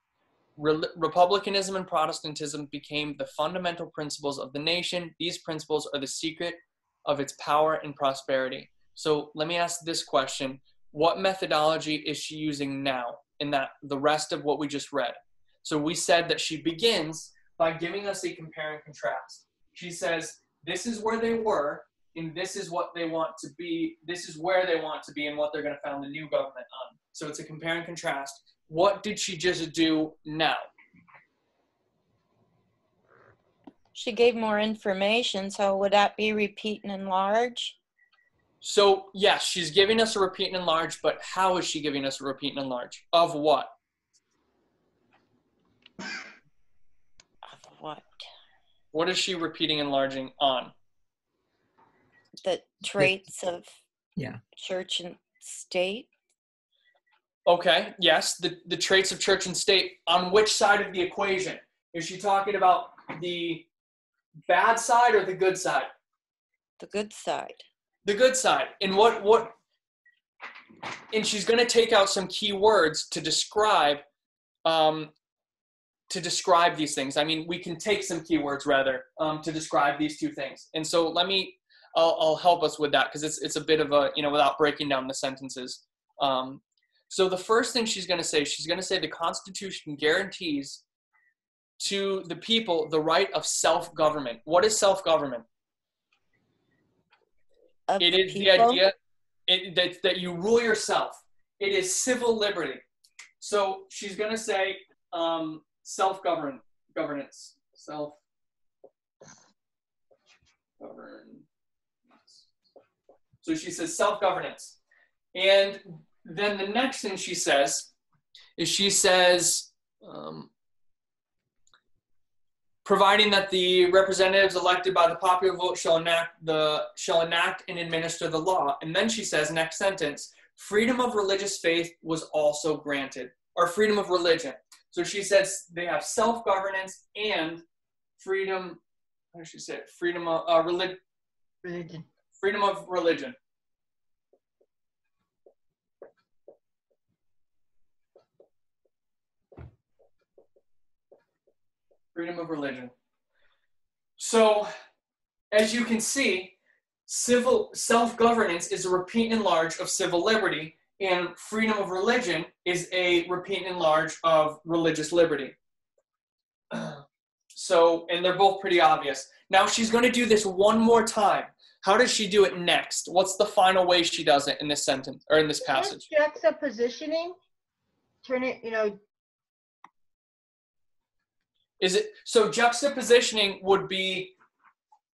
Re- Republicanism and Protestantism became the fundamental principles of the nation. These principles are the secret of its power and prosperity. So let me ask this question What methodology is she using now in that the rest of what we just read? So we said that she begins by giving us a compare and contrast. She says, This is where they were, and this is what they want to be, this is where they want to be, and what they're going to found the new government on. So it's a compare and contrast. What did she just do now? She gave more information, so would that be repeat and enlarge? So, yes, she's giving us a repeat and enlarge, but how is she giving us a repeat and enlarge? Of what? Of what? What is she repeating and enlarging on? The traits of Yeah. church and state? Okay, yes, the, the traits of church and state. On which side of the equation? Is she talking about the bad side or the good side? The good side. The good side. And what what and she's going to take out some key words to describe um, to describe these things. I mean, we can take some keywords rather um, to describe these two things. And so let me, I'll, I'll help us with that because it's it's a bit of a you know without breaking down the sentences. Um, so the first thing she's going to say, she's going to say the Constitution guarantees to the people the right of self-government. What is self-government? Of It is the idea it, that, that you rule yourself. It is civil liberty. So she's going to say um, self govern governance. Self governance. So she says self governance. And then the next thing she says is she says, um, providing that the representatives elected by the popular vote shall enact the shall enact and administer the law and then she says next sentence freedom of religious faith was also granted or freedom of religion so she says they have self-governance and freedom how does she say it? freedom of uh, relig- Religion. Freedom of religion freedom of religion. So, as you can see, civil self-governance is a repeat and enlarge of civil liberty, and freedom of religion is a repeat and enlarge of religious liberty. So, and they're both pretty obvious. Now she's going to do this one more time. How does she do it next? What's the final way she does it in this sentence or in this passage? Juxtapositioning, turn it, you know, Is it so juxtapositioning would be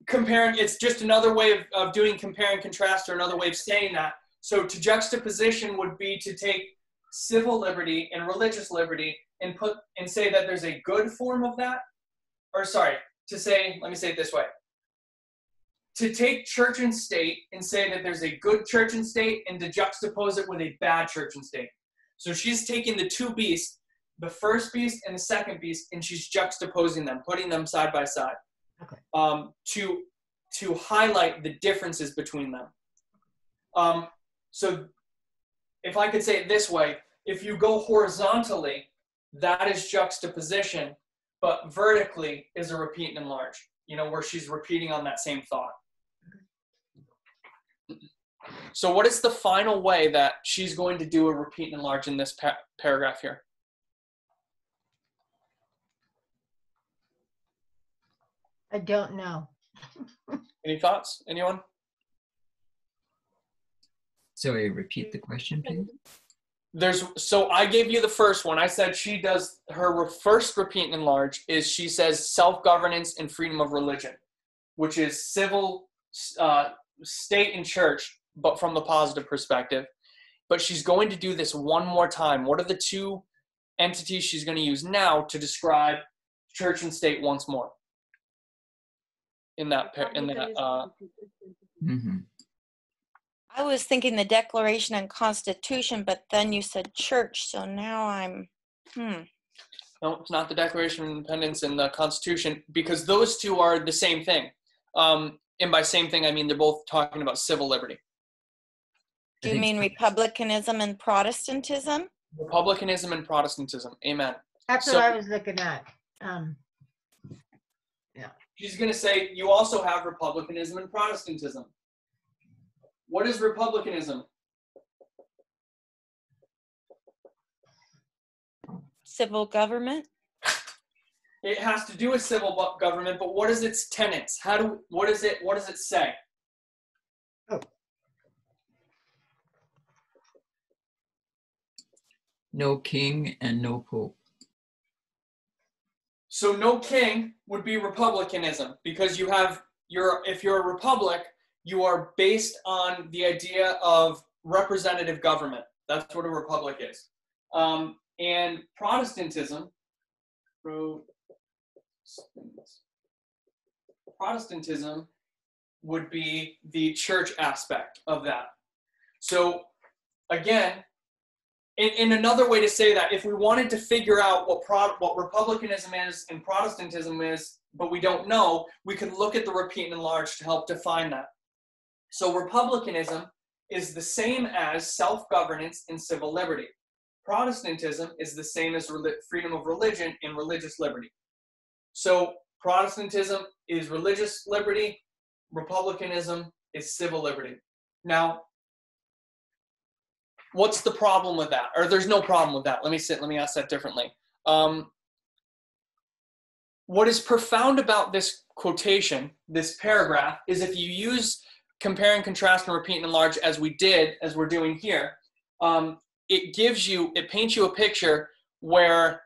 comparing it's just another way of, of doing compare and contrast or another way of saying that. So to juxtaposition would be to take civil liberty and religious liberty and put and say that there's a good form of that. Or sorry, to say, let me say it this way. To take church and state and say that there's a good church and state and to juxtapose it with a bad church and state. So she's taking the two beasts the first beast and the second beast, and she's juxtaposing them, putting them side by side, Okay. um, to to highlight the differences between them. Um, so, if I could say it this way, if you go horizontally, that is juxtaposition, but vertically is a repeat and enlarge. You know, where she's repeating on that same thought. So, what is the final way that she's going to do a repeat and enlarge in this pa- paragraph here? I don't know. Any thoughts? Anyone? So you repeat the question, please? there's so I gave you the first one. I said she does her re- first repeat and enlarge is she says self governance and freedom of religion, which is civil, uh, state and church, but from the positive perspective. But she's going to do this one more time. What are the two entities she's going to use now to describe church and state once more? In that pa- in that uh, Mhm. I was thinking the Declaration and Constitution, but then you said church, so now I'm, hmm. No, it's not the Declaration of Independence and the Constitution because those two are the same thing. Um, and by same thing, I mean they're both talking about civil liberty. Do you mean republicanism and Protestantism? Republicanism and Protestantism. Amen. That's So- what I was looking at. Um, She's going to say you also have republicanism and Protestantism. What is republicanism? Civil government? It has to do with civil government, but what is its tenets? How do what is it? What does it say? No king and no pope. So no king would be republicanism because you have your if you're a republic, you are based on the idea of representative government. That's what a republic is. Um, and Protestantism, Protestantism would be the church aspect of that. So again, in, in another way to say that, if we wanted to figure out what pro, what republicanism is and Protestantism is, but we don't know, we could look at the repeat and enlarge to help define that. So republicanism is the same as self-governance and civil liberty. Protestantism is the same as freedom of religion and religious liberty. So Protestantism is religious liberty, republicanism is civil liberty. Now, what's the problem with that? Or there's no problem with that. Let me sit. Let me ask that differently. Um, what is profound about this quotation, this paragraph, is if you use compare and contrast and repeat and enlarge as we did, as we're doing here, um, it gives you, it paints you a picture where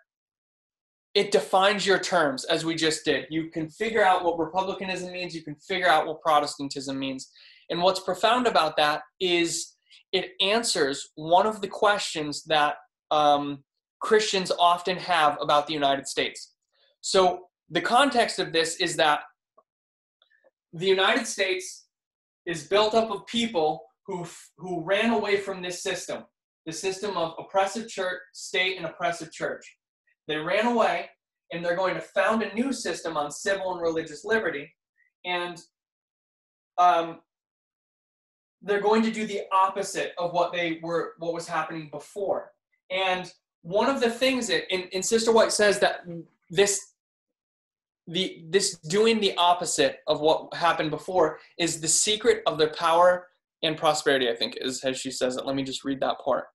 it defines your terms as we just did. You can figure out what republicanism means, you can figure out what Protestantism means. And what's profound about that is it answers one of the questions that um, Christians often have about the United States. So, the context of this is that the United States is built up of people who, who ran away from this system, the system of oppressive church, state, and oppressive church. They ran away and they're going to found a new system on civil and religious liberty. And um, they're going to do the opposite of what they were what was happening before. And one of the things that and sister white says that this the this doing the opposite of what happened before is the secret of their power and prosperity i think is as she says it. Let me just read that part.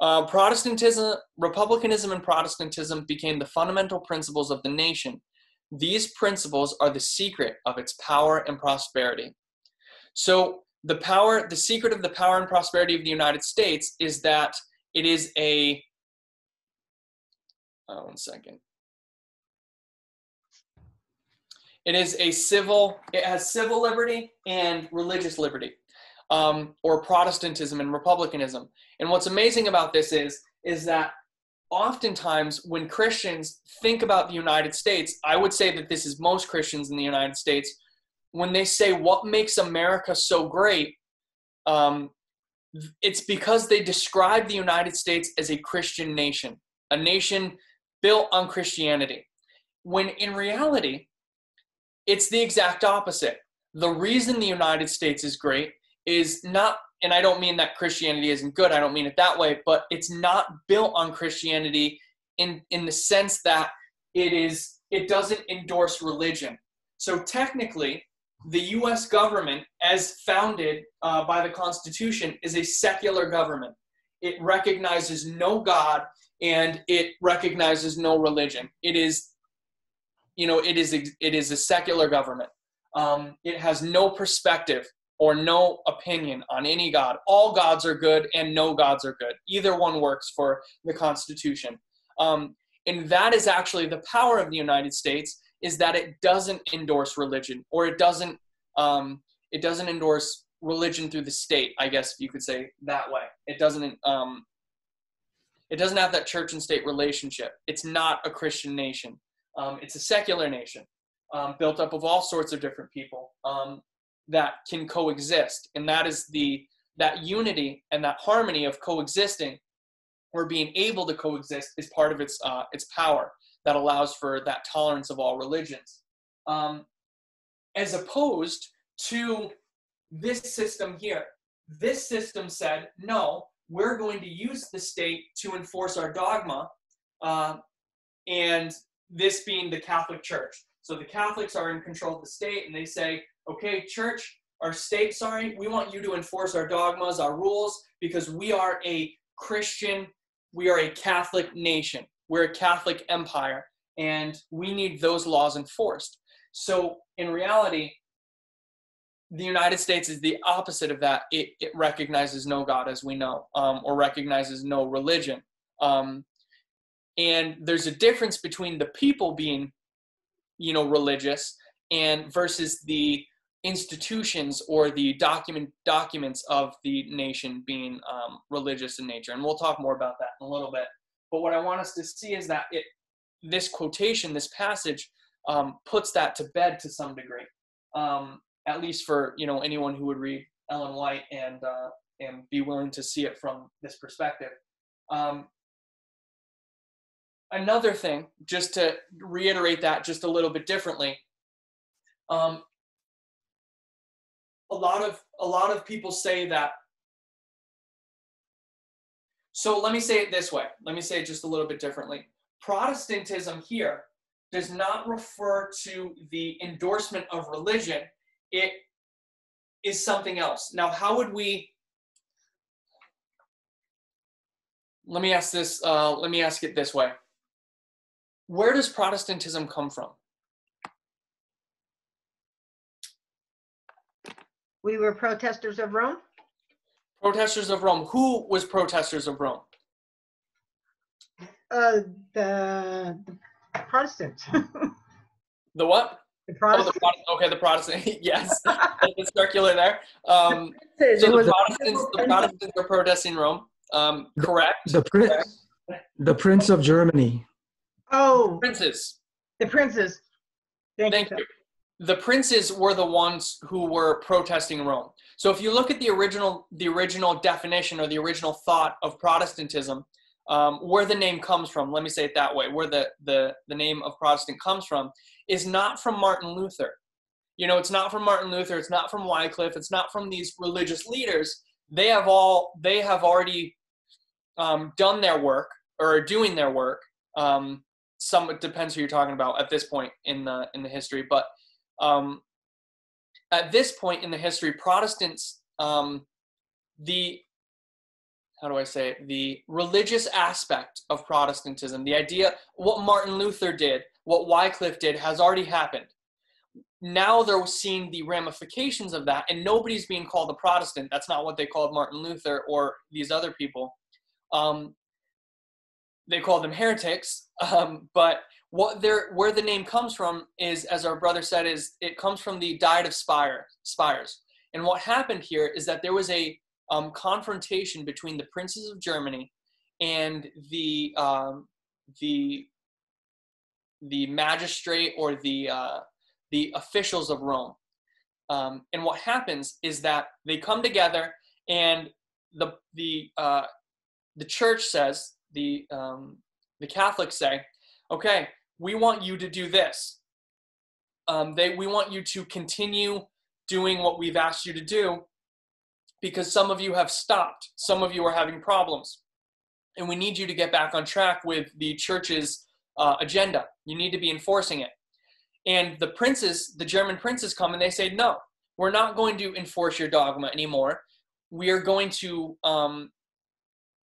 Uh, protestantism republicanism and protestantism became the fundamental principles of the nation. These principles are the secret of its power and prosperity. So the power the secret of the power and prosperity of the united states is that it is a uh, one second. It is a civil it has civil liberty and religious liberty um, or protestantism and republicanism. And what's amazing about this is is that oftentimes when christians think about the united states i would say that this is most christians in the united states when they say what makes America so great, um, it's because they describe the United States as a Christian nation, a nation built on Christianity. When in reality, it's the exact opposite. The reason the United States is great is not, and I don't mean that Christianity isn't good, I don't mean it that way, but it's not built on Christianity in, in the sense that it is, it doesn't endorse religion. So technically, the US government, as founded uh, by the Constitution, is a secular government. It recognizes no God and it recognizes no religion. It is, you know, it is it is a secular government. Um, it has no perspective or no opinion on any God. All gods are good and no gods are good. Either one works for the Constitution. Um, and that is actually the power of the United States is that it doesn't endorse religion or it doesn't um, it doesn't endorse religion through the state. I guess you could say that way. It doesn't um, it doesn't have that church and state relationship. It's not a Christian nation. Um, it's a secular nation um, built up of all sorts of different people um, that can coexist, and that is the that unity and that harmony of coexisting or being able to coexist is part of its uh, its power that allows for that tolerance of all religions, um, as opposed to this system here. This system said, no, we're going to use the state to enforce our dogma, uh, and this being the Catholic Church. So the Catholics are in control of the state, and they say, okay, church, our state, sorry, we want you to enforce our dogmas, our rules, because we are a Christian, we are a Catholic nation, we're a Catholic empire, and we need those laws enforced. So in reality, the United States is the opposite of that. It, it recognizes no God, as we know, um, or recognizes no religion. Um, and there's a difference between the people being, you know, religious and versus the institutions or the document documents of the nation being um, religious in nature. And we'll talk more about that in a little bit. But what I want us to see is that it, this quotation, this passage, um, puts that to bed to some degree. Um, at least for you know anyone who would read Ellen White and uh, and be willing to see it from this perspective. Um, another thing, just to reiterate that just a little bit differently, um, a lot of a lot of people say that. So let me say it this way. Let me say it just a little bit differently. Protestantism here does not refer to the endorsement of religion it is something else. Now, how would we? Let me ask this. Uh, let me ask it this way. Where does Protestantism come from? We were protesters of Rome. Protesters of Rome. Who was protesters of Rome? Uh, the, the Protestants. The what? the Oh, the Protestant, okay, the Protestant. yes, it's circular there. Um, It so the Protestants, the Protestants are protesting Rome. Um, correct. The prince, the Prince of Germany. Oh, Princes. the princes. Thank, Thank you. you. The princes were the ones who were protesting Rome. So if you look at the original, the original definition or the original thought of Protestantism, um, where the name comes from, let me say it that way, where the, the, the name of Protestant comes from, is not from Martin Luther. You know, it's not from Martin Luther, it's not from Wycliffe, it's not from these religious leaders. They have all, they have already um, done their work or are doing their work. Um, some it depends who you're talking about at this point in the in the history, but um, at this point in the history, Protestants, um, the how do I say it? The religious aspect of Protestantism, the idea, what Martin Luther did, what Wycliffe did, has already happened. Now they're seeing the ramifications of that, and nobody's being called a Protestant. That's not what they called Martin Luther or these other people. Um, they called them heretics, um, but what their where the name comes from is, as our brother said, is it comes from the Diet of Spire, Spires. And what happened here is that there was a um, confrontation between the princes of Germany and the um, the the magistrate or the uh, the officials of Rome. Um, and what happens is that they come together, and the the uh, the church says the um, the Catholics say, okay, we want you to do this. Um, they we want you to continue doing what we've asked you to do because some of you have stopped. Some of you are having problems. And we need you to get back on track with the church's uh, agenda. You need to be enforcing it. And the princes, the German princes come and they say, no, we're not going to enforce your dogma anymore. We are going to, um,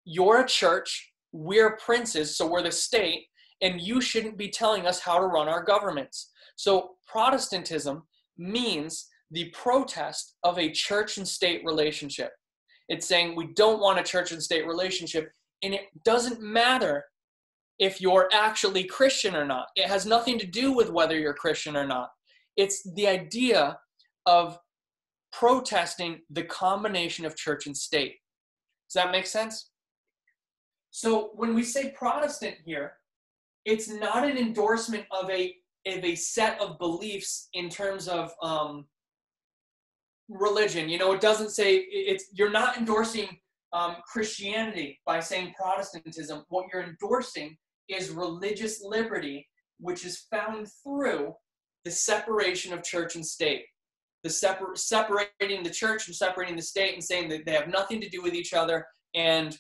you're a church, we're princes, so we're the state, and you shouldn't be telling us how to run our governments. So Protestantism means the protest of a church and state relationship. It's saying we don't want a church and state relationship, and it doesn't matter if you're actually Christian or not. It has nothing to do with whether you're Christian or not. It's the idea of protesting the combination of church and state. Does that make sense? So when we say Protestant here, it's not an endorsement of a of a set of beliefs in terms of um, religion. You know, it doesn't say it's you're not endorsing um, Christianity by saying Protestantism. What you're endorsing is religious liberty, which is found through the separation of church and state. The separ- separating the church from separating the state and saying that they have nothing to do with each other and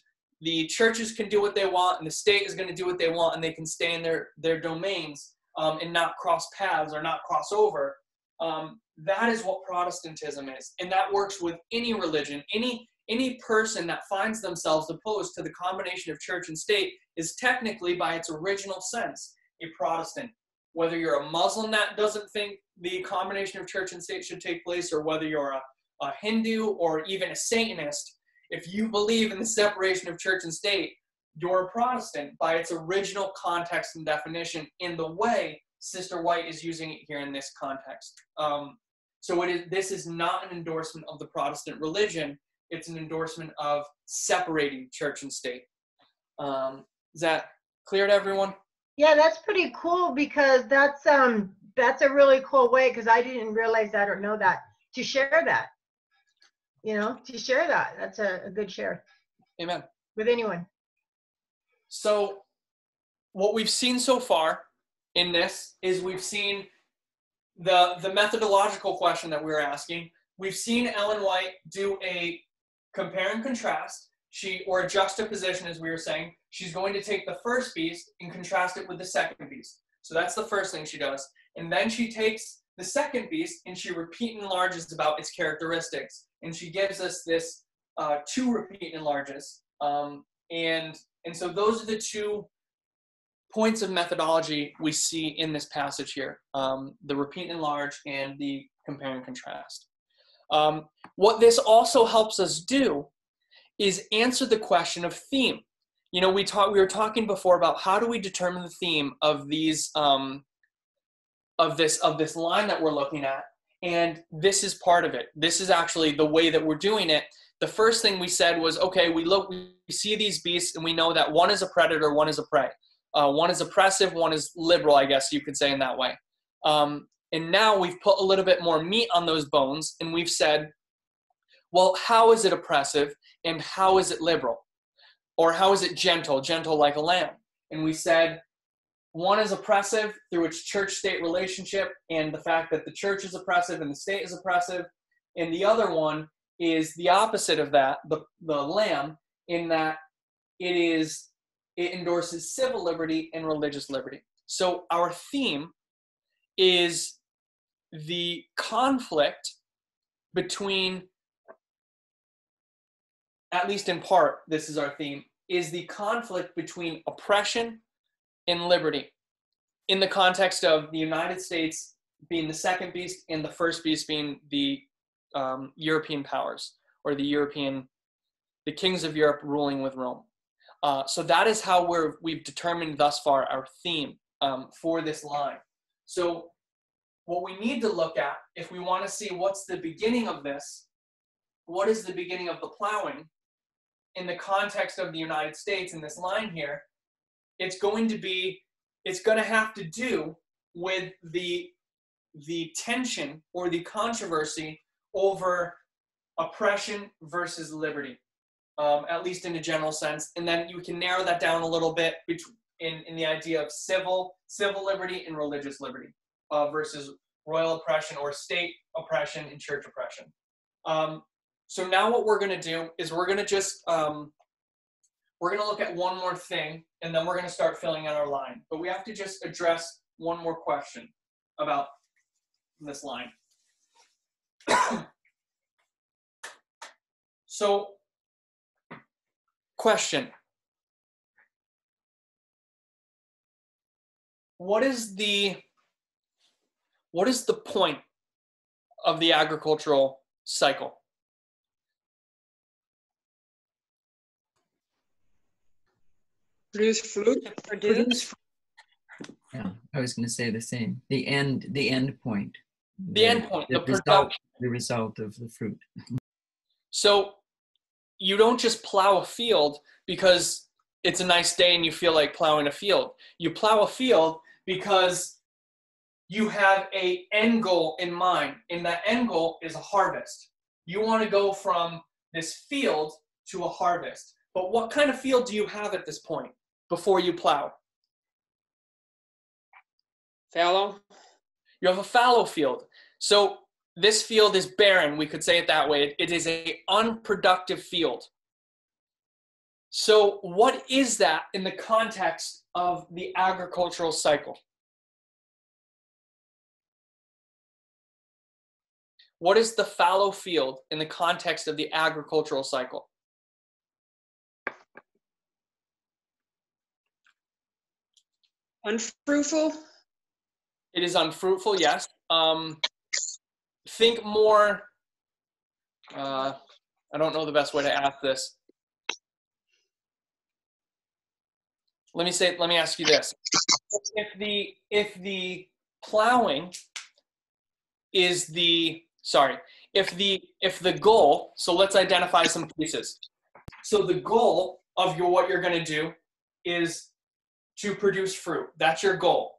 the churches can do what they want and the state is going to do what they want and they can stay in their, their domains um, and not cross paths or not cross over. Um, that is what Protestantism is. And that works with any religion. Any, any person that finds themselves opposed to the combination of church and state is technically, by its original sense, a Protestant. Whether you're a Muslim that doesn't think the combination of church and state should take place, or whether you're a, a Hindu or even a Satanist, if you believe in the separation of church and state, you're a Protestant by its original context and definition in the way Sister White is using it here in this context. Um, so it is, this is not an endorsement of the Protestant religion. It's an endorsement of separating church and state. Um, is that clear to everyone? Yeah, that's pretty cool because that's um that's a really cool way because I didn't realize that or know that to share that. You know, to share that. That's a, a good share Amen. with anyone. So, what we've seen so far in this is we've seen the the methodological question that we were asking. We've seen Ellen White do a compare and contrast. She or a juxtaposition, as we were saying. She's going to take the first beast and contrast it with the second beast. So that's the first thing she does. And then she takes the second beast and she repeat enlarges about its characteristics. And she gives us this uh, two repeat enlarges. Um, and and so those are the two points of methodology we see in this passage here um, the repeat enlarge and the compare and contrast. Um, what this also helps us do is answer the question of theme. You know, we talked. We were talking before about how do we determine the theme of these um, of this of this line that we're looking at, and this is part of it. This is actually the way that we're doing it. The first thing we said was, okay, we look, we see these beasts, and we know that one is a predator, one is a prey. Uh, one is oppressive, one is liberal, I guess you could say in that way. Um, and now we've put a little bit more meat on those bones, and we've said, well, how is it oppressive and how is it liberal? Or how is it gentle, gentle like a lamb? And we said, one is oppressive through its church state relationship and the fact that the church is oppressive and the state is oppressive. And the other one is the opposite of that, the, the lamb, in that it is it endorses civil liberty and religious liberty. So our theme is the conflict between, at least in part, this is our theme, is the conflict between oppression and liberty in the context of the United States being the second beast and the first beast being the um, European powers or the European, the kings of Europe ruling with Rome. Uh, so that is how we're, we've determined thus far our theme um, for this line. So what we need to look at, if we want to see what's the beginning of this, what is the beginning of the plowing in the context of the United States in this line here, it's going to be, it's going to have to do with the, the tension or the controversy over oppression versus liberty um, at least in a general sense. And then you can narrow that down a little bit in, in the idea of civil, civil liberty and religious liberty uh, versus royal oppression or state oppression and church oppression. Um, so now what we're going to do is we're going to just, um, we're going to look at one more thing and then we're going to start filling out our line. But we have to just address one more question about this line. so Question. What is the what is the point of the agricultural cycle? Produce fruit. Produce. Yeah, I was going to say the same. The end, the end point. The end point, the result, production. the result of the fruit. So you don't just plow a field because it's a nice day and you feel like plowing a field. You plow a field because you have a end goal in mind, and that end goal is a harvest. You want to go from this field to a harvest. But what kind of field do you have at this point before you plow? Fallow. You have a fallow field. So this field is barren, we could say it that way. It is a unproductive field. So what is that in the context of the agricultural cycle? What is the fallow field in the context of the agricultural cycle? Unfruitful. It is unfruitful, yes. Um, think more. Uh, I don't know the best way to ask this. Let me say. Let me ask you this: If the if the plowing is the sorry, if the if the goal. So let's identify some pieces. So the goal of your what you're going to do is to produce fruit. That's your goal.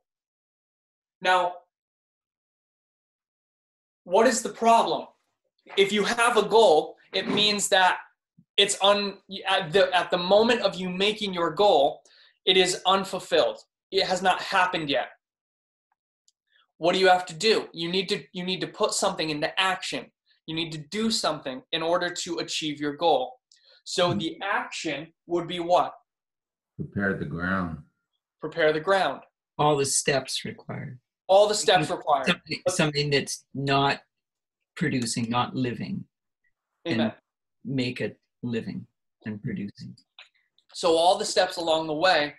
Now, what is the problem? If you have a goal, it means that it's un at the at the moment of you making your goal, it is unfulfilled. It has not happened yet. What do you have to do? You need to you need to put something into action. You need to do something in order to achieve your goal. So hmm. the action would be what? Prepare the ground. Prepare the ground. All the steps required. All the steps required. Something, something that's not producing, not living, Amen. and make it living and producing. So all the steps along the way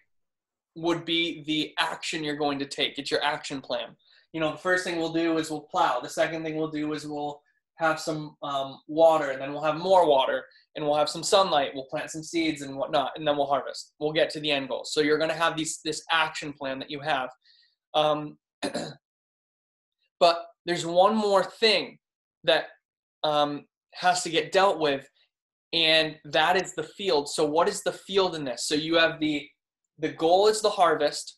would be the action you're going to take. It's your action plan. You know, the first thing we'll do is we'll plow. The second thing we'll do is we'll have some um, water, and then we'll have more water, and we'll have some sunlight. We'll plant some seeds and whatnot, and then we'll harvest. We'll get to the end goal. So you're going to have these this action plan that you have. Um, but there's one more thing that um, has to get dealt with, and that is the field. So what is the field in this? So you have the the goal is the harvest.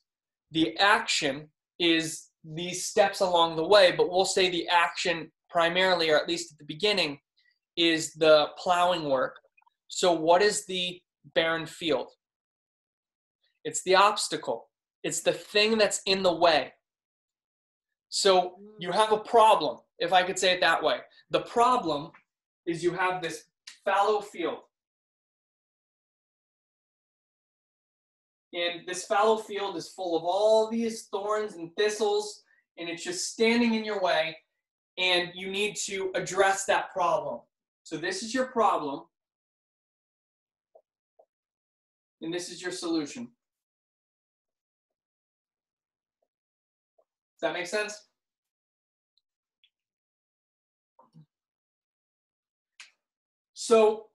The action is these steps along the way, but we'll say the action primarily, or at least at the beginning, is the plowing work. So what is the barren field? It's the obstacle. It's the thing that's in the way. So mm. you have a problem, if I could say it that way. The problem is you have this fallow field. And this fallow field is full of all these thorns and thistles, and it's just standing in your way, and you need to address that problem. So, this is your problem, and this is your solution. Does that make sense? So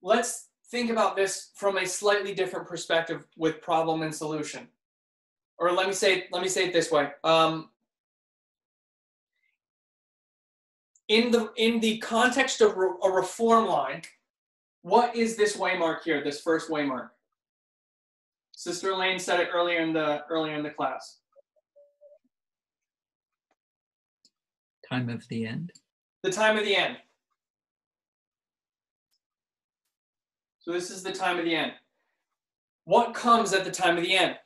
let's think about this from a slightly different perspective with problem and solution. Or let me say let me say it this way. Um, in the in the context of re- a reform line, what is this waymark here? This first waymark. Sister Elaine said it earlier in the earlier in the class. Time of the end. The time of the end. So this is the time of the end. What comes at the time of the end?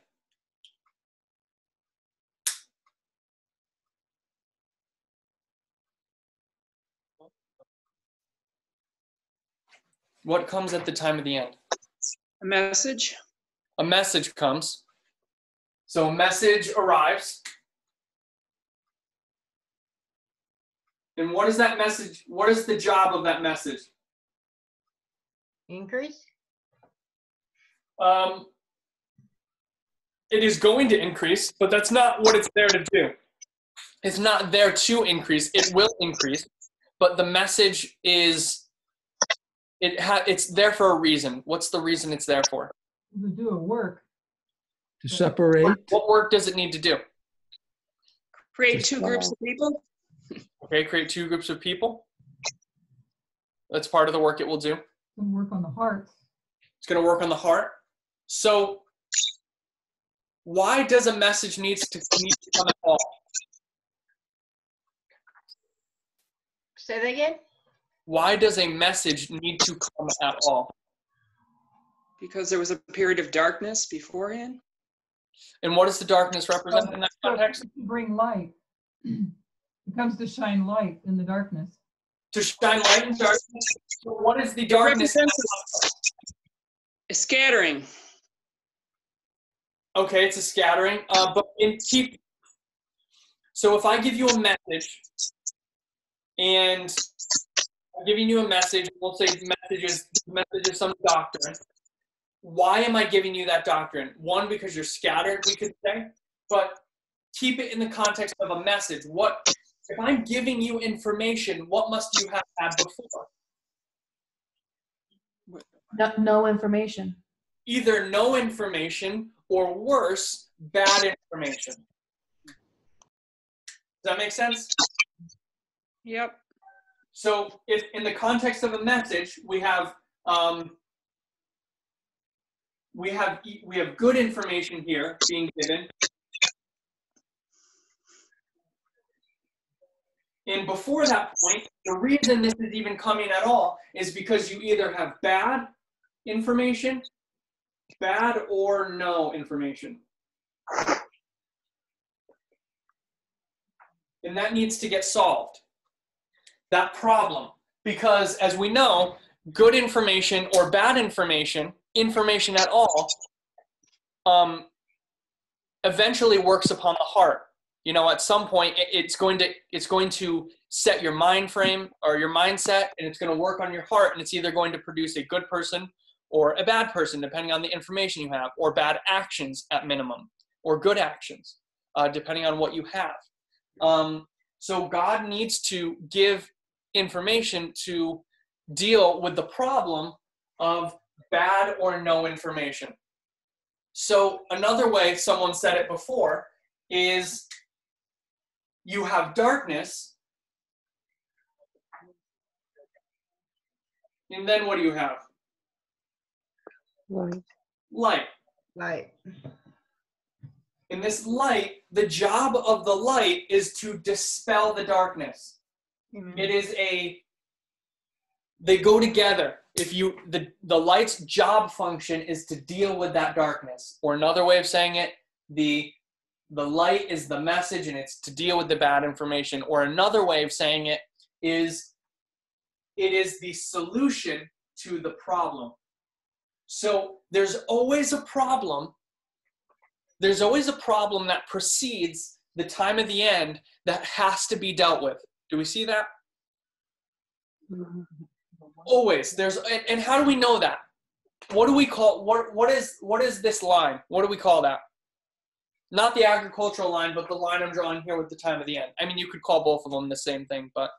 What comes at the time of the end? A message. A message comes. So a message arrives. And what is that message? What is the job of that message? Increase? Um, it is going to increase, but that's not what it's there to do. it's not there to increase. It will increase, but the message is it ha- it's there for a reason. What's the reason it's there for? To do a work. To separate. What work does it need to do? Create two groups of people? Okay, create two groups of people. That's part of the work it will do. And work on the heart. It's going to work on the heart. So, why does a message needs to need to come at all? Say that again? Why does a message need to come at all? Because there was a period of darkness beforehand? And what does the darkness represent in that context? To Bring light. It comes to shine light in the darkness. To shine light in darkness. So what is the darkness? represents a scattering. Okay, it's a scattering. Uh, but in keep. So if I give you a message, and I'm giving you a message, we'll say messages, message is the message of some doctrine. Why am I giving you that doctrine? One, because you're scattered, we could say, but keep it in the context of a message. What if I'm giving you information? What must you have had before? No, no information. Either no information or worse, bad information. Does that make sense? Yep. So if in the context of a message, we have um, we have we have good information here being given. And before that point, the reason this is even coming at all is because you either have bad information, bad or no information. And that needs to get solved that problem. Because as we know good information or bad information information at all um, eventually works upon the heart. You know at some point it's going to it's going to set your mind frame or your mindset and it's going to work on your heart and it's either going to produce a good person or a bad person depending on the information you have or bad actions at minimum or good actions uh, depending on what you have. Um, so god needs to give information to deal with the problem of bad or no information. So, another way someone said it before is you have darkness, and then what do you have? Light. Light. Light. In this light, the job of the light is to dispel the darkness. Amen. It is a they go together. If you the the light's job function is to deal with that darkness. Or another way of saying it, the the light is the message and it's to deal with the bad information. Or another way of saying it is it is the solution to the problem. So there's always a problem. There's always a problem that precedes the time of the end that has to be dealt with. Do we see that? Always. There's and, and how do we know that? What do we call what what is what is this line? What do we call that? Not the agricultural line, but the line I'm drawing here with the time of the end. I mean you could call both of them the same thing, but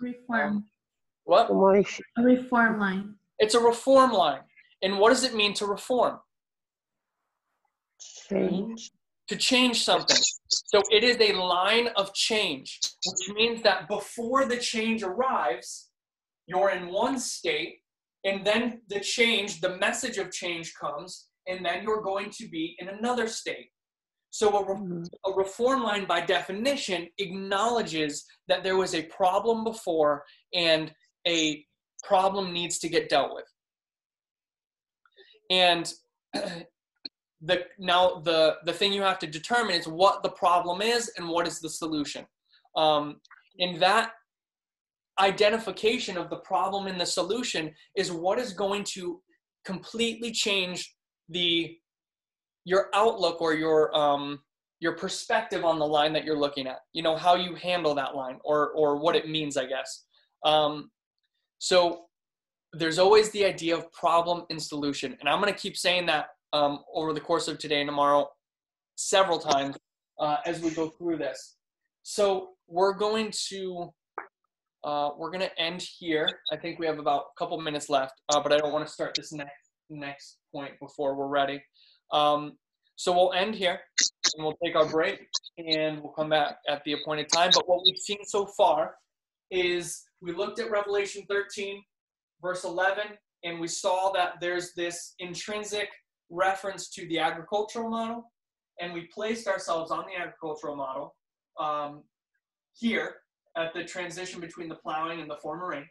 Reform, um, what? a reform line. It's a reform line. And what does it mean to reform? Change. To change something. So it is a line of change, which means that before the change arrives, you're in one state, and then the change, the message of change comes, and then you're going to be in another state. So a, re- mm-hmm. a reform line, by definition, acknowledges that there was a problem before and a problem needs to get dealt with. And the now the the thing you have to determine is what the problem is and what is the solution. Um, and that identification of the problem and the solution is what is going to completely change the your outlook or your um, your perspective on the line that you're looking at you know how you handle that line or or what it means i guess. Um, so there's always the idea of problem and solution. And i'm going to keep saying that um, over the course of today and tomorrow several times uh, as we go through this. so we're going to uh, we're going to end here. I think we have about a couple minutes left, uh, but I don't want to start this next next point before we're ready. Um, so we'll end here and we'll take our break and we'll come back at the appointed time. But what we've seen so far is we looked at Revelation 13, verse 11, and we saw that there's this intrinsic reference to the agricultural model, and we placed ourselves on the agricultural model um, here at the transition between the plowing and the former rain.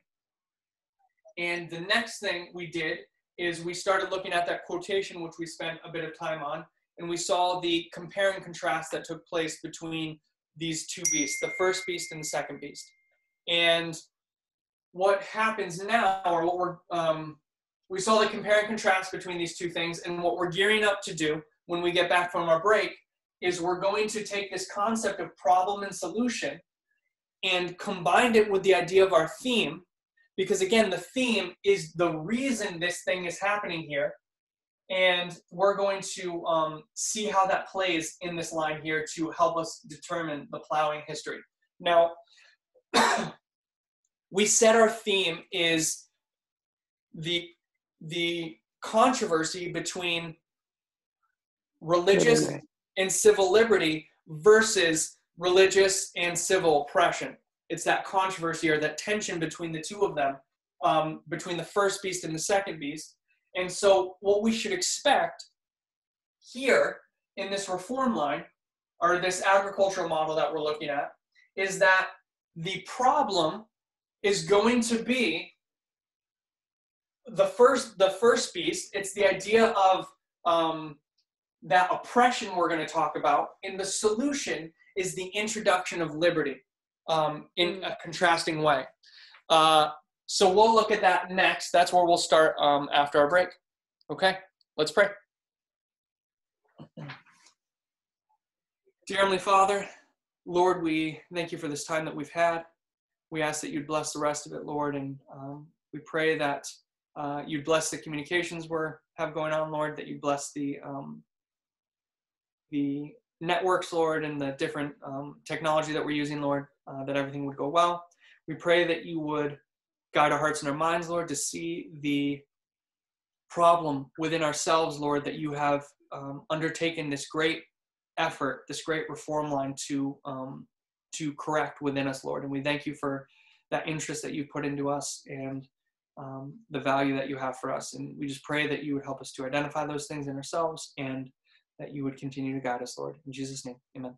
And the next thing we did is we started looking at that quotation, which we spent a bit of time on, and we saw the compare and contrast that took place between these two beasts, the first beast and the second beast. And what happens now, or what we're, um, we saw the compare and contrast between these two things, and what we're gearing up to do when we get back from our break is we're going to take this concept of problem and solution and combine it with the idea of our theme, because again, the theme is the reason this thing is happening here. And we're going to um, see how that plays in this line here to help us determine the plowing history. Now, we said our theme is the the controversy between religious and civil liberty versus religious and civil oppression. It's that controversy or that tension between the two of them, um, between the first beast and the second beast. And so, what we should expect here in this reform line, or this agricultural model that we're looking at, is that the problem is going to be the first the first beast. It's the idea of um, that oppression we're going to talk about, and the solution is the introduction of liberty um, in a contrasting way. Uh, so we'll look at that next. That's where we'll start um, after our break. Okay, let's pray. Dear Heavenly Father, Lord, we thank you for this time that we've had. We ask that you'd bless the rest of it, Lord, and um, we pray that uh, you'd bless the communications we have going on, Lord, that you bless the um, the networks, Lord, and the different um, technology that we're using, Lord, uh, that everything would go well. We pray that you would guide our hearts and our minds, Lord, to see the problem within ourselves, Lord, that you have um, undertaken this great effort, this great reform line to um, to correct within us, Lord. And we thank you for that interest that you've put into us and um, the value that you have for us. And we just pray that you would help us to identify those things in ourselves and that you would continue to guide us, Lord. In Jesus' name, amen.